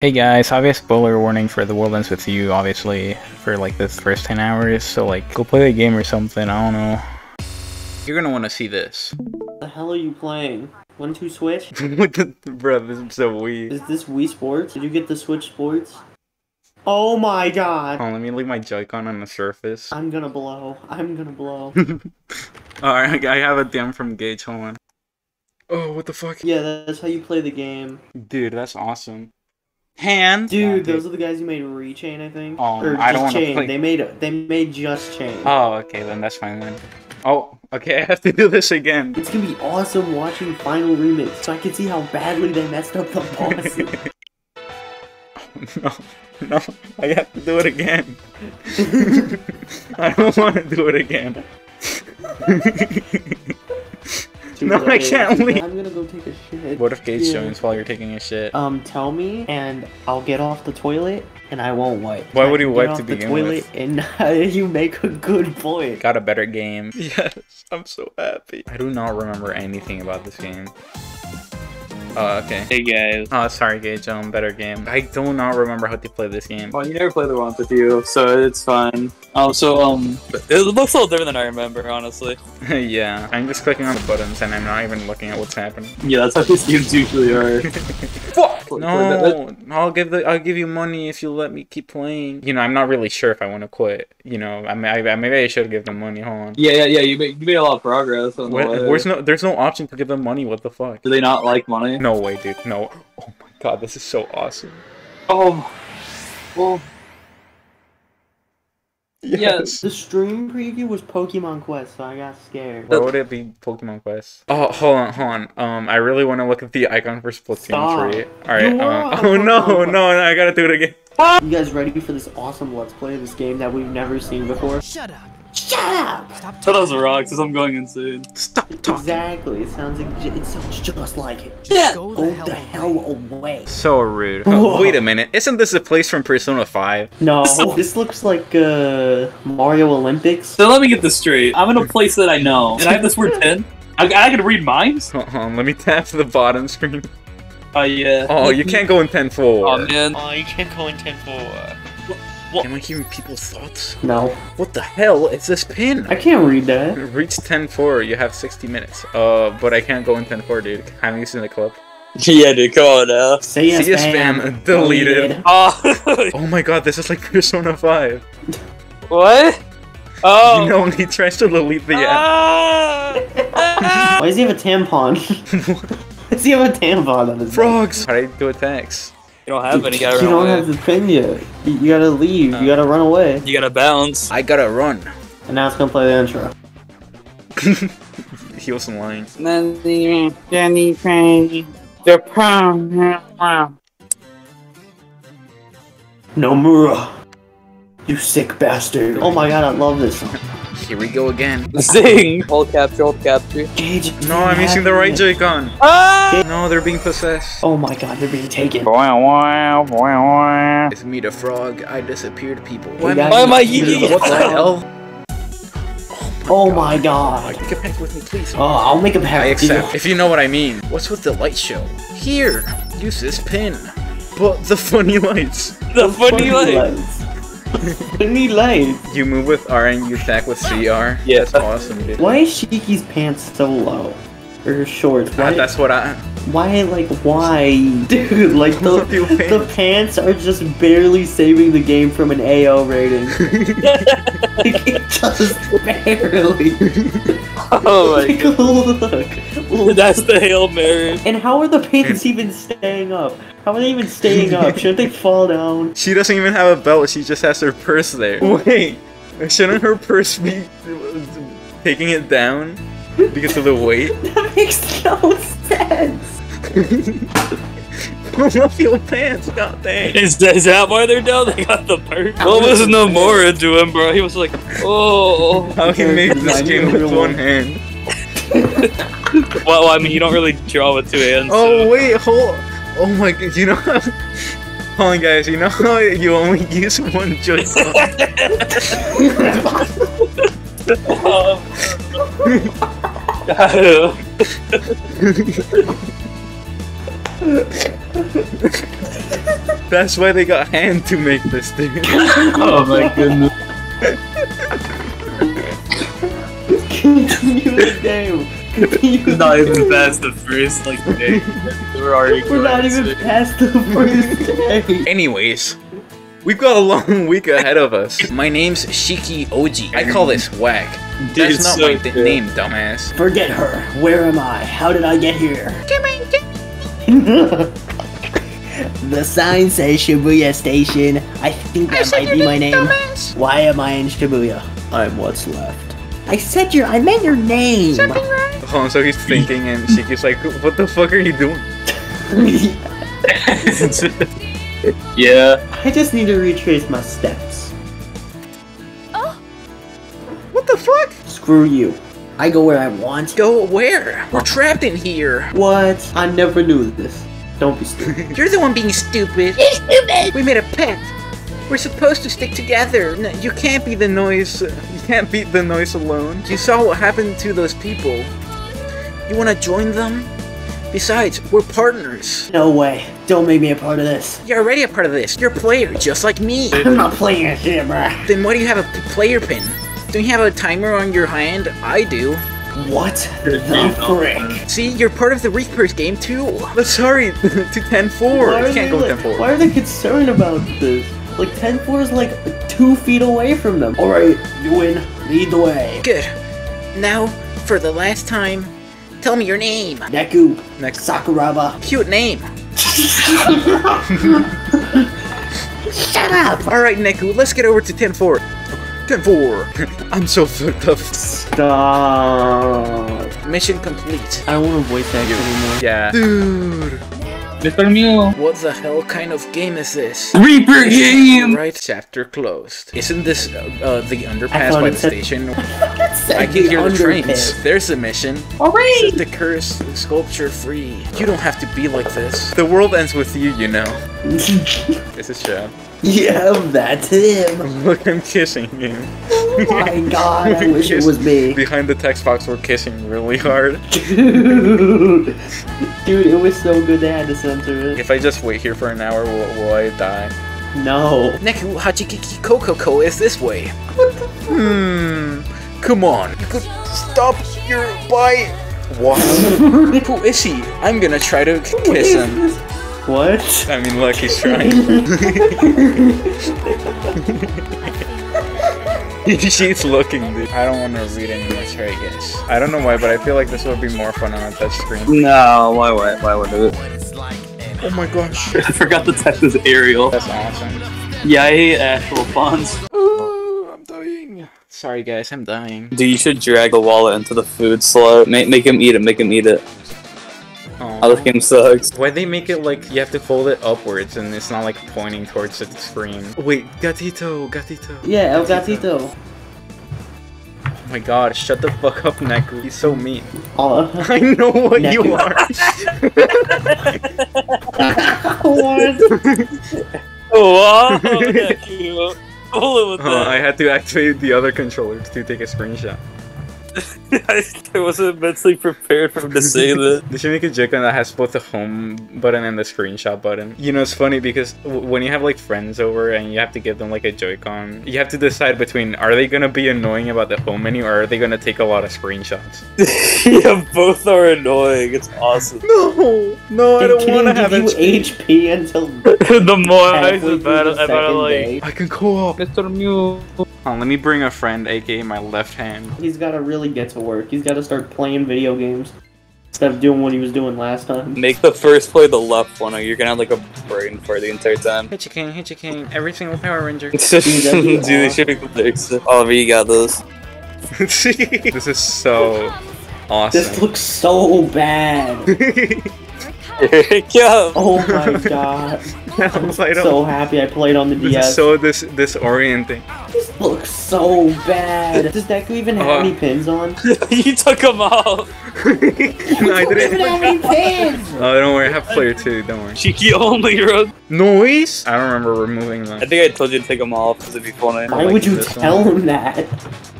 Hey guys, obvious spoiler warning for The World Ends With You, obviously, for like this first 10 hours, so like, go play the game or something, I don't know. You're gonna wanna see this. the hell are you playing? One two switch? bro, this is so weird. Is this Wii Sports? Did you get the Switch Sports? Oh my god! Oh, let me leave my Joy-Con on the surface. I'm gonna blow. I'm gonna blow. Alright, I have a DM from Gage, hold on. Oh, what the fuck? yeah, that's how you play the game. Dude, that's awesome. Hand! Dude, those are the guys who made Rechain, I think. Oh, or I don't just wanna Chain. play- They made they made just Chain. Oh, okay, then that's fine then. Oh, okay, I have to do this again. It's gonna be awesome watching Final Remix, so I can see how badly they messed up the boss. Oh, no, no, I have to do it again. I don't want to do it again. No, I can't leave. I'm gonna go take a shit. What if Gage Yeah. joins while you're taking a shit? Um, tell me, and I'll get off the toilet, and I won't wipe. Why I would he wipe get to off the begin toilet, with? And you make a good point. Got a better game. Yes, I'm so happy. I do not remember anything about this game. Oh, okay. Hey guys. Oh, sorry, Gage. Um, better game. I do not remember how to play this game. Well, you never played the one with you, so it's fine. Um, so um, it looks a little different than I remember, honestly. yeah, I'm just clicking on the buttons and I'm not even looking at what's happening. Yeah, that's how these games usually are. Fuck! No, I'll give the I'll give you money if you let me keep playing. You know, I'm not really sure if I want to quit. You know, I, may, I maybe I should give them money. Hold on. Yeah, yeah, yeah. You made, you made a lot of progress. On the Where, way. where's no? There's no option to give them money. What the fuck? Do they not like money? No way, dude. No. Oh my god, this is so awesome. Oh, well, Yes. The stream preview was Pokemon Quest, so I got scared. Why would it be Pokemon Quest? Oh, hold on, hold on. Um, I really want to look at the icon for Splatoon Stop. 3. All right. Um, oh no, no, no! I gotta do it again. You guys ready for this awesome Let's Play of this game that we've never seen before? Shut up. Shut up! Stop tell those rocks, because I'm going insane. Stop talking. Exactly. It sounds like it sounds just like it. Just go the Go hell the away. hell away. So rude. Oh, wait a minute. Isn't this a place from Persona 5? No, this looks like uh Mario Olympics. So let me get this straight. I'm in a place that I know, and I have this word 10. I, I can read minds? Hold on, let me tap the bottom screen. Oh, yeah. Oh, you can't go in 10 4. Oh, man. Oh, you can't go in 10 4. Am I hearing people's thoughts? No, What the hell is this pin? I can't read that. Reach 10 4, you have 60 minutes. Uh, but I can't go in 10 4, dude. Haven't you seen the clip? Yeah, dude, come on now. Say yes, CS spam. spam deleted. Oh, Oh my god, this is like Persona 5. what? Oh. You know, when he tries to delete the app. Ah! Why does he have a tampon? Why does he have a tampon on his Frogs! How do I do attacks? You don't have any, you gotta You run don't away. have the pin yet. You, you gotta leave. You gotta run away. You gotta bounce. I gotta run. And now it's gonna play the intro. he wasn't lying. Jenny Payne, the pound. Nomura. You sick bastard. Oh my god, I love this song. Here we go again. Zing! Hold capture, hold capture. Gage, No, I'm using the right Jake. Joy-Con. Ah! No, they're being possessed. Oh my god, they're being taken. It's me, the frog. I disappeared, people. We got- Why am I you- What the hell? Oh my god. Make a pact with me, please. Oh, I'll make a pact. I with you. accept. If you know what I mean. What's with the light show? Here, use this pin. But the funny lights. The funny light. lights. Funny lights. You move with R and you attack with CR. Yeah. That's awesome, dude. Why is Shiki's pants so low? Or her shorts? Why? Uh, that's what I. Why, like, why? Dude, like, the, Love your the pants. pants are just barely saving the game from an AO rating. like, just barely. Oh my Take a look. god. That's the Hail Mary. And how are the pants even staying up? How are they even staying up? Shouldn't they fall down? She doesn't even have a belt. She just has her purse there. Wait, shouldn't her purse be taking it down because of the weight? That makes no sense. Love your pants, god dang. Is, is that why they're down? They got the perk. What was Nomura doing, bro? He was like, oh. How he made this Design game with real one one. hand. Well, I mean, you don't really draw with two hands. Oh so- wait, hold. Oh my god, you know how? Hold on, guys. You know how you only use one Joy-Con? Um, That's why they got hand to make this thing. Oh my goodness. Continue the game. Continue Not even past the first like day. We're already We're not even to- past the first day. Anyways, we've got a long week ahead of us. My name's Shiki Oji. I call this whack. Dude, That's not so my th- good. name, dumbass. Forget her. Where am I? How did I get here? the sign says Shibuya Station. I think that might be my name. Why am I in Shibuya? I'm what's left. I said your. I meant your name. Oh, so he's thinking, and Shiki's like, "What the fuck are you doing?" yeah. I just need to retrace my steps. Oh. What the fuck? Screw you. I go where I want. Go where? We're trapped in here. What? I never knew this. Don't be stupid. You're the one being stupid. You're stupid. We made a pact. We're supposed to stick together. No, you can't be the noise. Uh, you can't beat the noise alone. You saw what happened to those people. You want to join them? Besides, we're partners. no way. Don't make me a part of this. You're already a part of this. You're a player, just like me. I'm not playing a shit, bruh. Then why do you have a player pin? Don't you have a timer on your hand? I do. What the frick? See, you're part of the Reapers game too. But sorry, to 10-4. You can't go like, 10-4. why are they concerned about this? Like 10-4 is like two feet away from them. Alright, you win. Lead the way. Good. Now, for the last time, tell me your name. Neku. Next. Sakuraba. Cute name. Shut up! Alright, Neku, let's get over to 10-4. 10-4. I'm so fucked up. Stop. Mission complete. I don't want to voice act anymore. Yeah. Dude. Mr. Mew. What the hell kind of game is this? Reaper game! Right, chapter closed. Isn't this uh, uh, the underpass by the said- station? I can hear the trains. There's a mission. Alright! Set the curse sculpture free. You don't have to be like this. The world ends with you, you know. This is Chad. yeah, that's him. Look, I'm kissing him. Oh my god, I wish it was me. Behind the text box, we're kissing really hard. Dude. Dude, it was so good they had to censor it. If I just wait here for an hour, will, will I die? No. Neku Hachikiki Kokoko is this way. What the Hmm. Come on. You could stop your bite. What? Who is he? I'm gonna try to kiss him. What? I mean, look, he's trying. She's looking, dude. I don't want to read any more Cherry guess. I don't know why, but I feel like this would be more fun on a touchscreen. No, why would why would it? Oh my gosh. I forgot the text is Arial. That's awesome. Yay, actual fonts. Ooh, I'm dying. Sorry, guys, I'm dying. Dude, you should drag the wallet into the food slot. Make, make him eat it, make him eat it. Aw. Oh, this game sucks. Why they make it like you have to fold it upwards and it's not like pointing towards the screen? Wait, gatito, gatito. Yeah, El Gatito. Oh my god, shut the fuck up, Neku. He's so mean. Oh. I know what you are. Oh, wow! Cool with Uh, I had to activate the other controller to take a screenshot. I wasn't mentally prepared for him to say that. They should make a Joy-Con that has both the home button and the screenshot button. You know, it's funny because w- when you have like friends over and you have to give them like a Joy-Con, you have to decide between are they gonna be annoying about the home menu or are they gonna take a lot of screenshots? yeah, both are annoying. It's awesome. No, no, I don't want to can't have give it. you HP until the more I halfway through about the it, about second like. I can co-op. Mr. Mew. Oh, let me bring a friend, aka my left hand. He's gotta really get to work. He's gotta start playing video games. Instead of doing what he was doing last time. Make the first play the left one, or you're gonna have like a brain for the entire time. Hit your king, hit your king, every single Power Ranger. Dude, that'd be they should make the fix. Oliver, you got this. this is so awesome. This looks so bad. Here we go. Oh my god. I'm so happy I played on the This DS. is so dis disorienting. This looks so bad. Does Deku even have Uh, any pins on? you took them off. no, I Don't even have any didn't. pins! Oh, don't worry, I have player two, don't worry. Cheeky only run. Noise? I don't remember removing them. I think I told you to take them off because it'd be funny. Why like would you this tell him that?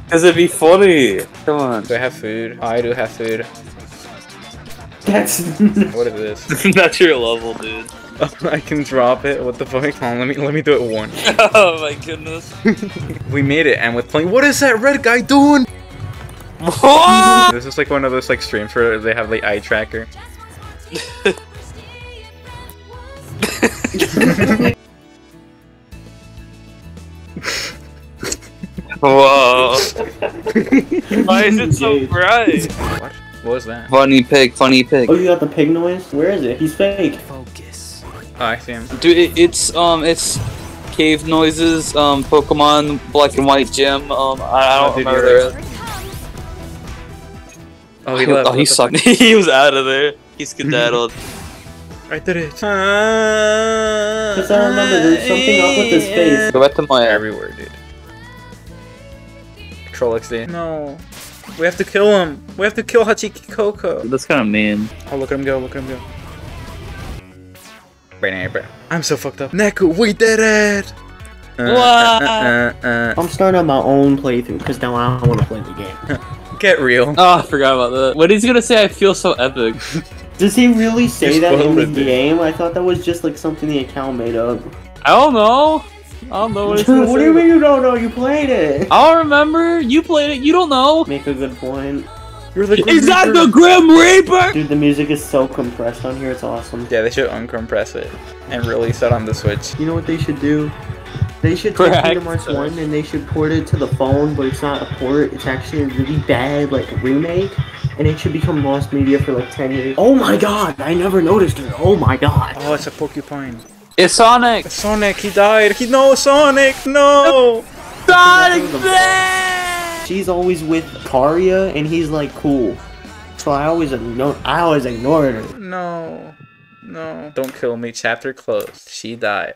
Because it'd be funny. Come on. Do I have food? Oh, I do have food. That's What is this? That's your level, dude. I can drop it. What the fuck? Hold on, let me let me do it one. Oh my goodness. we made it, and with playing. What is that red guy doing? This is like one of those like streams where they have the eye tracker. Whoa. Why is it so bright? What? What was that? Funny pig, funny pig. Oh, you got the pig noise? Where is it? He's fake. Oh, I see him. Dude, it, it's um, it's cave noises. Um, Pokemon Black and White Gym. Um, I, I Oh, don't dude, remember. you're the- Oh, he left. oh, he sucked. he was out of there. He skedaddled. fuck? I did it. Because I remember there's something up with his face. Go back to my Everywhere, dude. Control XD. No. We have to kill him. We have to kill Hachiki Koko. That's kind of mean. Oh, look at him go. Look at him go. I'm so fucked up. Neku, we did it! Uh, What? uh, uh, uh, I'm starting on my own playthrough because now I want to play the game. uh. Get real. Oh, I forgot about that. What is he gonna say? I feel so epic. Does he really say that in the dude. game? I thought that was just like something the account made up. I don't know. I don't know what he's Dude, what do you mean you don't know? You played it. I don't remember. You played it. You don't know. Make a good point. You're the Is that the Grim Reaper? Dude, the music is so compressed on here. It's awesome. Yeah, they should uncompress it and release it on the Switch. You know what they should do? They should take Correct. Kingdom Hearts 1 and they should port it to the phone, but it's not a port. It's actually a really bad, like, remake. And it should become lost media for like 10 years. Oh my god! I never noticed it. Oh my god. Oh, it's a porcupine. It's Sonic. Sonic, he died. He no Sonic, no. Sonic Man. She's always with Karia and he's like cool. So I always ignore I always ignored her. No, no. Don't kill me. Chapter closed. She died.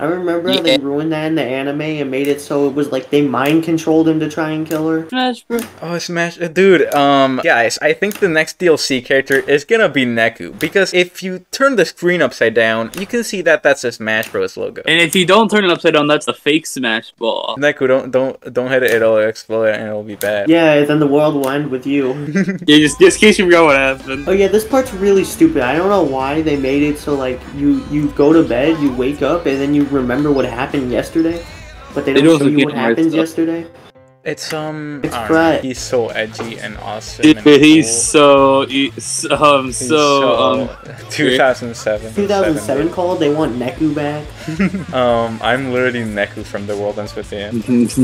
I remember how they ruined that in the anime and made it so it was like they mind controlled him to try and kill her. Smash Bros. Oh, Smash, uh, dude. Um, guys, I think the next DLC character is gonna be Neku because if you turn the screen upside down, you can see that that's a Smash Bros logo. And if you don't turn it upside down, that's the fake Smash Ball. Neku, don't don't don't hit it. It'll explode and it'll be bad. Yeah, then the world will end with you. Yeah, just, just in case you forgot what happened. Oh yeah, this part's really stupid. I don't know why they made it so like you you go to bed, you wake up, and then you remember what happened yesterday, but they They don't do show you what again, right, happened so- yesterday. It's um, It's I don't know, He's so edgy and awesome. Dude, and cool. he's so, he's, um, He's so, um, 2007. 2007 called. They want Neku back. Um, I'm literally Neku from The World Ends With You.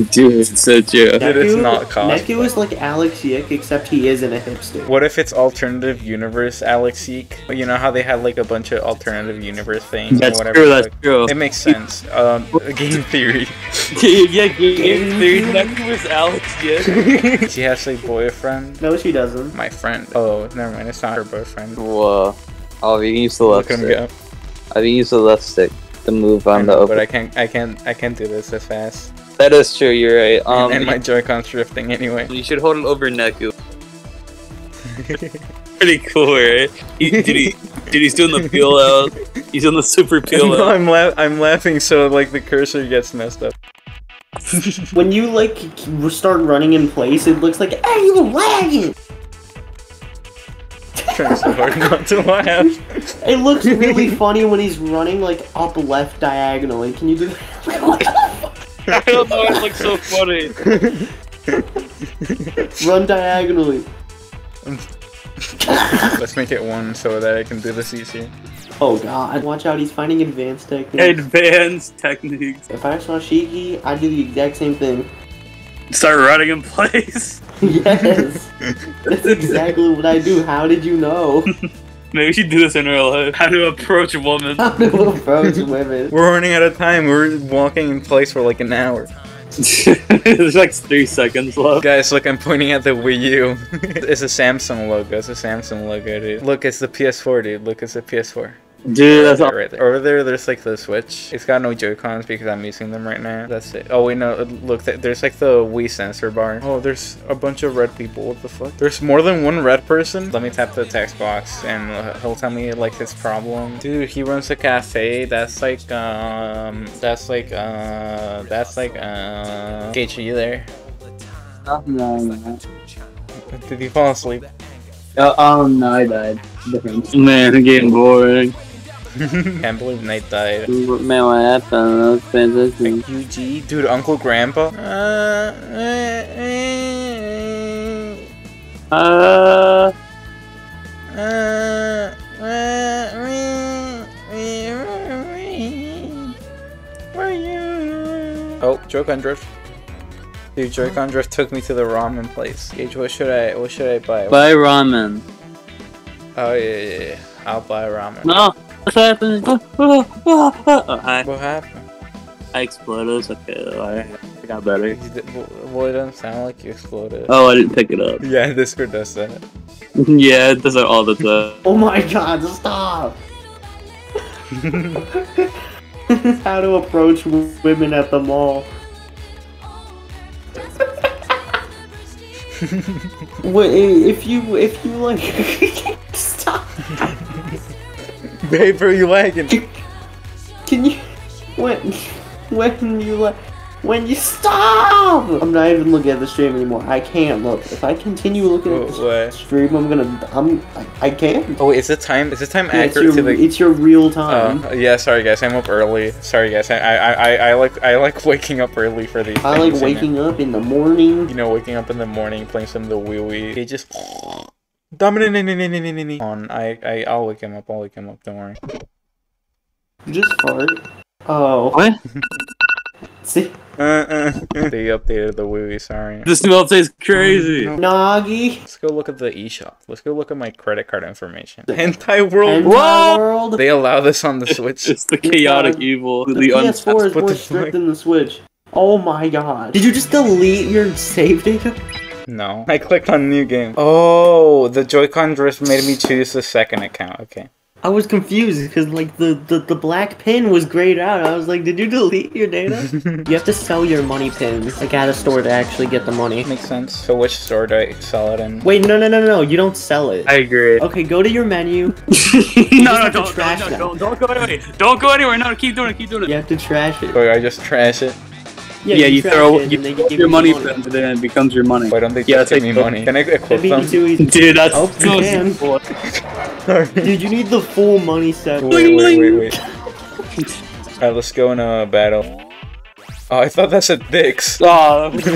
dude, it's so true. Dude, it's not cosplay. Neku is like Alex Yik, except he isn't a hipster. What if it's alternative universe Alex Eek? You know how they had like a bunch of alternative universe things That's or whatever. true, that's fuck? true. It makes sense. Um, game theory. yeah, game theory, Neku was Alex, yeah. she has a boyfriend. No, she doesn't. My friend. Oh, never mind. It's not her boyfriend. Whoa. Oh, you can use the left at stick. go. I can use the left stick to move I on the know, open. but I can't. I can't. I can't do this as fast. That is true, you're right. Um, and my Joy-Con's drifting anyway. you should hold it over Neku. Pretty cool, right? He, did he? Dude, he's doing the peel out. He's doing the super peel no, out. I'm la- I'm laughing so like the cursor gets messed up. When you like start running in place, it looks like hey, you're lagging. Trying so hard not to laugh. It looks really funny when he's running like up left diagonally. Can you do that? I don't know. It looks so funny. Run diagonally. Let's make it one so that I can do the CC. Oh god. Watch out, he's finding advanced techniques. Advanced techniques. If I saw Shiki, I'd do the exact same thing. Start running in place. Yes. That's exactly what I do. How did you know? Maybe we should do this in real life. How to approach a woman. How to approach women. We're running out of time. We're walking in place for like an hour. There's like three seconds left. Guys, look, I'm pointing at the Wii U. it's a Samsung logo. It's a Samsung logo, dude. Look, it's the PS4, dude. Look, it's the PS4. Dude, that's Right there, right there. Over there, there's like the Switch. It's got no Joy-Cons because I'm using them right now. That's it. Oh wait, no. Look, there's like the Wii sensor bar. Oh, there's a bunch of red people. What the fuck? There's more than one red person. Let me tap the text box and he'll tell me like his problem. Dude, he runs a cafe. That's like um. That's like uh. That's like uh. Gage, are you there? No, no, no. Did he fall asleep? Oh, oh no, I died. Different. Man, I'm getting boring. Can't believe Nate died. Man, what happened? That was fantastic. UG, dude, Uncle Grandpa. Uh, Uh, Where you? Oh, Joy-Con Drift. Dude, Joy-Con Drift took me to the ramen place. Gage, what should I? What should I buy? buy ramen. Oh yeah, yeah, yeah. I'll buy ramen. No, what's happening? Oh, What happened? I exploded. It's okay. I, I got better. You did- Well, it doesn't sound like you exploded. Oh, I didn't pick it up. Yeah, this Discord does that. yeah, it does it all the time. Oh my god, stop! How to approach women at the mall. Wait, if you if you like stop. Babe, are you lagging? Can you when when you like when you stop? I'm not even looking at the stream anymore. I can't look. If I continue looking at the oh, What? stream, I'm gonna I'm I, I can't. Oh wait, is the time? Is the time Yeah, it's accurate your to the? it's your real time. Oh, yeah, sorry guys, I'm up early. Sorry guys, I, I, I, I like I like waking up early for these. I like waking up in the morning. You know, waking up in the morning, playing some of the wee wee. They just dominant on. I, I, I'll wake him up. I'll wake him up. Don't worry. Just fart. Oh. What? See? Uh, uh, they updated the wee wee. Sorry. This new update's crazy. Nagi. Let's go look at the eShop. Let's go look at my credit card information. Hentai World. Hentai World. They allow this on the Switch. It's the chaotic evil. The The PS4 is more strict than the Switch. Oh my god. Did you just delete your save data? No. I clicked on new game. Oh, the Joy-Con drift made me choose the second account. Okay. I was confused because like the, the, the black pin was grayed out. I was like, did you delete your data? you have to sell your money pins like at a store to actually get the money. Makes sense. So which store do I sell it in? Wait, no, no, no, no, no. You don't sell it. I agree. Okay, go to your menu. no, no, don't, trash don't, them. don't, don't go anywhere. Don't go anywhere. No, keep doing it. Keep doing it. You have to trash it. Wait, I just trash it. Yeah, you trash throw it, you and they throw give your you money, money. pin, and then it becomes your money. Why don't they Yeah, just give take me the- money? Can I equip That'd be them? too easy. Dude, that's Oh, so you can. simple. Sorry. Dude, you need the full money set. Wait, wait, wait, wait. Alright, let's go in a battle. Oh, I thought that said dicks. Oh, Alright,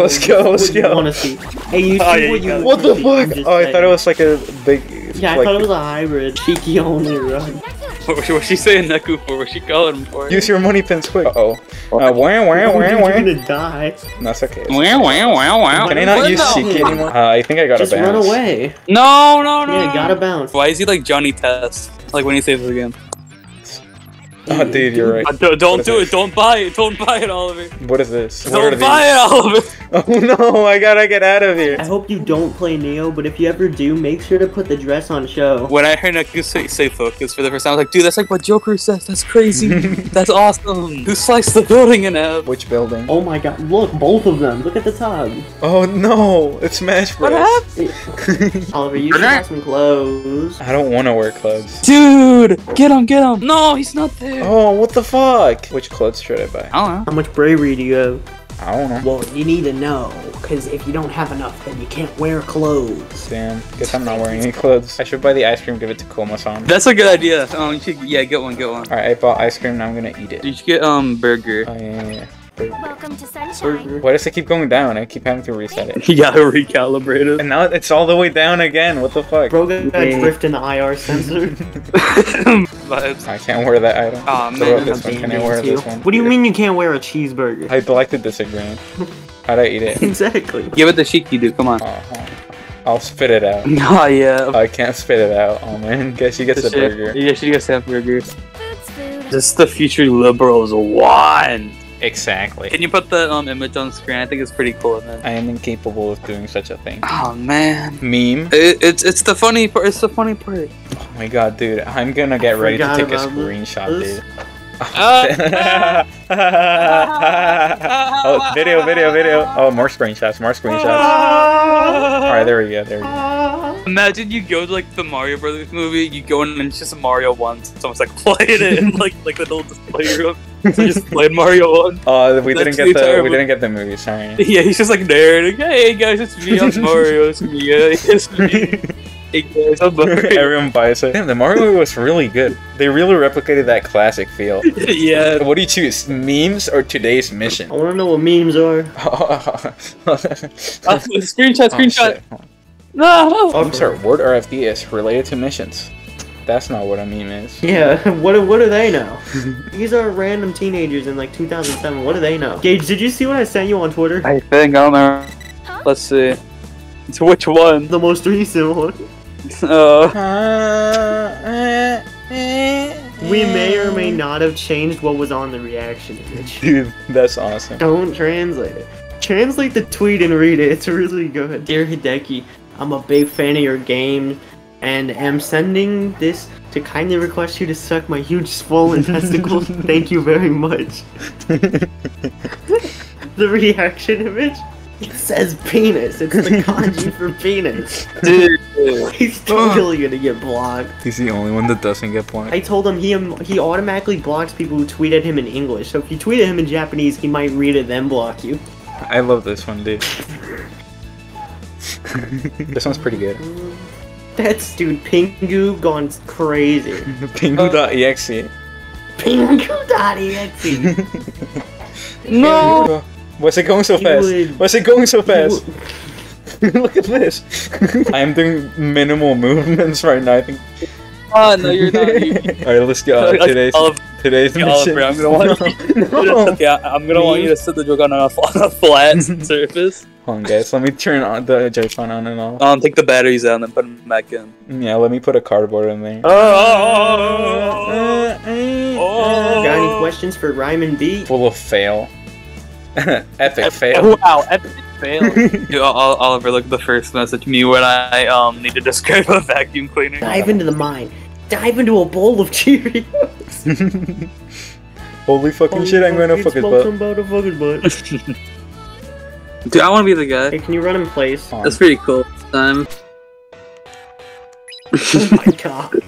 let's go, let's What you go. want to see? Hey, you oh, see Oh, yeah, what you you got it. What the I'm fuck? just Oh, I saying. thought it was like a big. Yeah, I like, thought it was a hybrid. Cheeky only run. What was she, saying Neku for? What's she calling him for? Use your money pins quick. Uh oh. Uh, wah, wah, Dude, wah, you're gonna die. That's okay. Wow, wow, wow, wow. Can I not What use the- Shiki anymore? Uh, I think I got Just a bounce. run away. No, no, no. Yeah, gotta bounce. Why is he like Johnny Test? Like when he saves the game. Oh, dude, you're right. Uh, don't don't What is do this? it. Don't buy it. Don't buy it, Oliver. What is this? Don't buy it, Oliver. Oh no, I gotta get out of here. I hope you don't play Neo, but if you ever do, make sure to put the dress on show. When I heard Neku say, say focus for the first time, I was like, dude, that's like what Joker says. That's crazy. that's awesome. Who sliced the building in half? Which building? Oh my god, look, both of them. Look at the top. Oh no, it's Smash What Bros. happened? Oliver, you should have some clothes. I don't want to wear clothes. Dude, get him, get him. No, he's not there. Oh, what the fuck? Which clothes should I buy? I don't know. How much bravery do you have? I don't know. Well, you need to know, because if you don't have enough, then you can't wear clothes. Damn, guess I'm not wearing any clothes. I should buy the ice cream, give it to Koma-san. That's a good idea. Um, you should, yeah, get one, get one. Alright, I bought ice cream, now I'm gonna eat it. Did you should get um burger. Oh, yeah, yeah, yeah. Welcome to Sunshine. Why does it keep going down? I keep having to reset it. You gotta recalibrate it. And now it's all the way down again. What the fuck? Bro got Yeah. drift in the IR sensor. Vibes. I can't wear that item. Aw, What about man. this one? Can I wear this one? What do you mean you can't wear a cheeseburger? I'd like to disagree. How'd I eat it? Exactly. Give it the Shiki, dude. Come on. Oh, I'll spit it out. Oh yeah. I can't spit it out. Oh man, guess she gets the burger. Yeah, she gets that burger. Food's food. Just the future liberals won. Exactly. Can you put the um image on screen? I think it's pretty cool, man. I am incapable of doing such a thing. Oh man. Meme. It, it's it's the funny part. It's the funny part. Oh my god, dude. I'm gonna get ready to take a screenshot, this. dude. Uh, oh, video, video, video. Oh, more screenshots, more screenshots. Alright, there we go, there we go. Imagine you go to like the Mario Brothers movie, you go in and it's just Mario one. Someone's like playing it in like like the little display room. So just played Mario One. Oh, we That's didn't get the terrible. we didn't get the movie. Sorry. Yeah, he's just like there. Like, hey guys, it's me. I'm Mario. It's me. It's me. Hey guys, I'm Mario. Everyone buys it. Damn, the Mario movie was really good. They really replicated that classic feel. yeah. What do you choose, memes or today's mission? I want to know what memes are. Uh, oh, screenshot, screenshot. shit. no, no. I'm sorry, word RFD is related to missions. That's not what a meme is. Yeah, what do- what do they know? These are random teenagers in like 2007. What do they know? Gage, did you see what I sent you on Twitter? I think I don't know. Let's see. To which one? The most recent one. Uh, uh, uh, uh, We may or may not have changed what was on the reaction image. Dude, that's awesome. Don't translate it. Translate the tweet and read it. It's really good. Dear Hideki, I'm a big fan of your game and am sending this to kindly request you to suck my huge swollen testicles. Thank you very much. the reaction image? It says penis. It's the kanji for penis. dude. He's totally gonna get blocked. He's the only one that doesn't get blocked. I told him he he automatically blocks people who tweet at him in English. So if you tweet at him in Japanese, he might read it then block you. I love this one, dude. this one's pretty good. That's dude, Pingu gone crazy. Pingu.exe. Pingu.exe. No. Why's it going so You fast? would- Why's it going so fast? Look at this. I am doing minimal movements right now. I think. Oh no, you're not. You, you, Alright, let's go. Like, today's Olive- today's Oliver, mission. I'm gonna want you. No. okay, I- I'm gonna want you to set the joke on a, on a flat surface. Hold on, guys. Let me turn on the Joy-Con on and off. Um, take the batteries out and then put them back in. Yeah, let me put a cardboard in there. Oh, Got any questions for Ryman B? Full of fail. Epic fail. Wow, epic fail. Dude, Ol- Ol- Oliver, look at the first message me when I um need to describe a vacuum cleaner. Dive into the mine. Dive into a bowl of Cheerios. Holy fucking shit! I'm gonna fuck his butt. some butt, fuck his butt. Dude, I want to be the guy. Hey, can you run in place? That's pretty cool. Um, Oh my god. do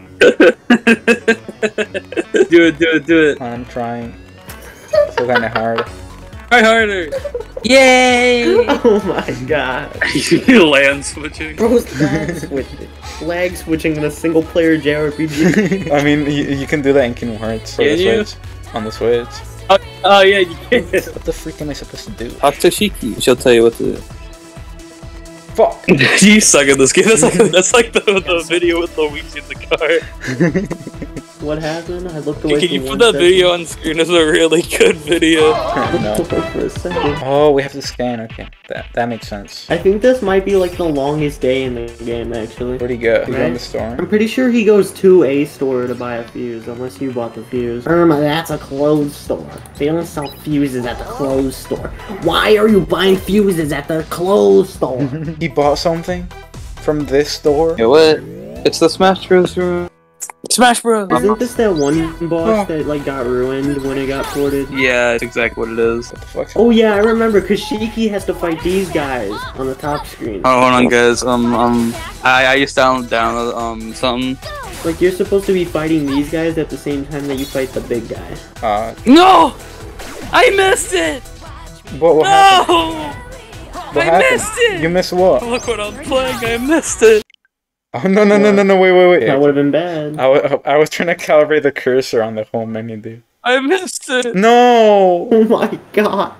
it, do it, do it. I'm trying. So kind of hard. Try harder. Yay! Oh my god. Land switching. Bro's lag switching. Lag switching in a single player JRPG. I mean, you, you can do that in Kingdom Hearts for Can the you? Switch. On the Switch. Oh, oh yeah, you can. What the freak am I supposed to do? Talk to Shiki. She'll tell you what to do. Fuck! you suck at this game. That's like that's like the, the video with Luigi in the car. What happened? I looked away Can you for put that second. video on screen? It's a really good video. no. For a. Oh, we have to scan. Okay, that that makes sense. I think this might be like the longest day in the game, actually. Where'd he go? He go in the store. I'm pretty sure he goes to a store to buy a fuse, unless you bought the fuse. Irma, that's a closed store. They don't sell fuses at the closed store. Why are you buying fuses at the closed store? He bought something from this store. Yeah, what? It's the Smash Bros. Room. Smash Bros. Isn't this that one boss that like got ruined when it got ported? Yeah, it's exactly what it is. What the fuck? Oh yeah, I remember, cause Shiki has to fight these guys on the top screen. Oh, hold on, guys. Um, um, I, I used to download, download um something. Like you're supposed to be fighting these guys at the same time that you fight the big guy. Uh, No, I missed it. what, what happened? What I happened? missed it. You missed what? look what I'm playing. I missed it. Oh no no no no no! Wait wait wait! That would have been bad. I, was trying to calibrate the cursor on the home menu, dude. I missed it. No! Oh my god.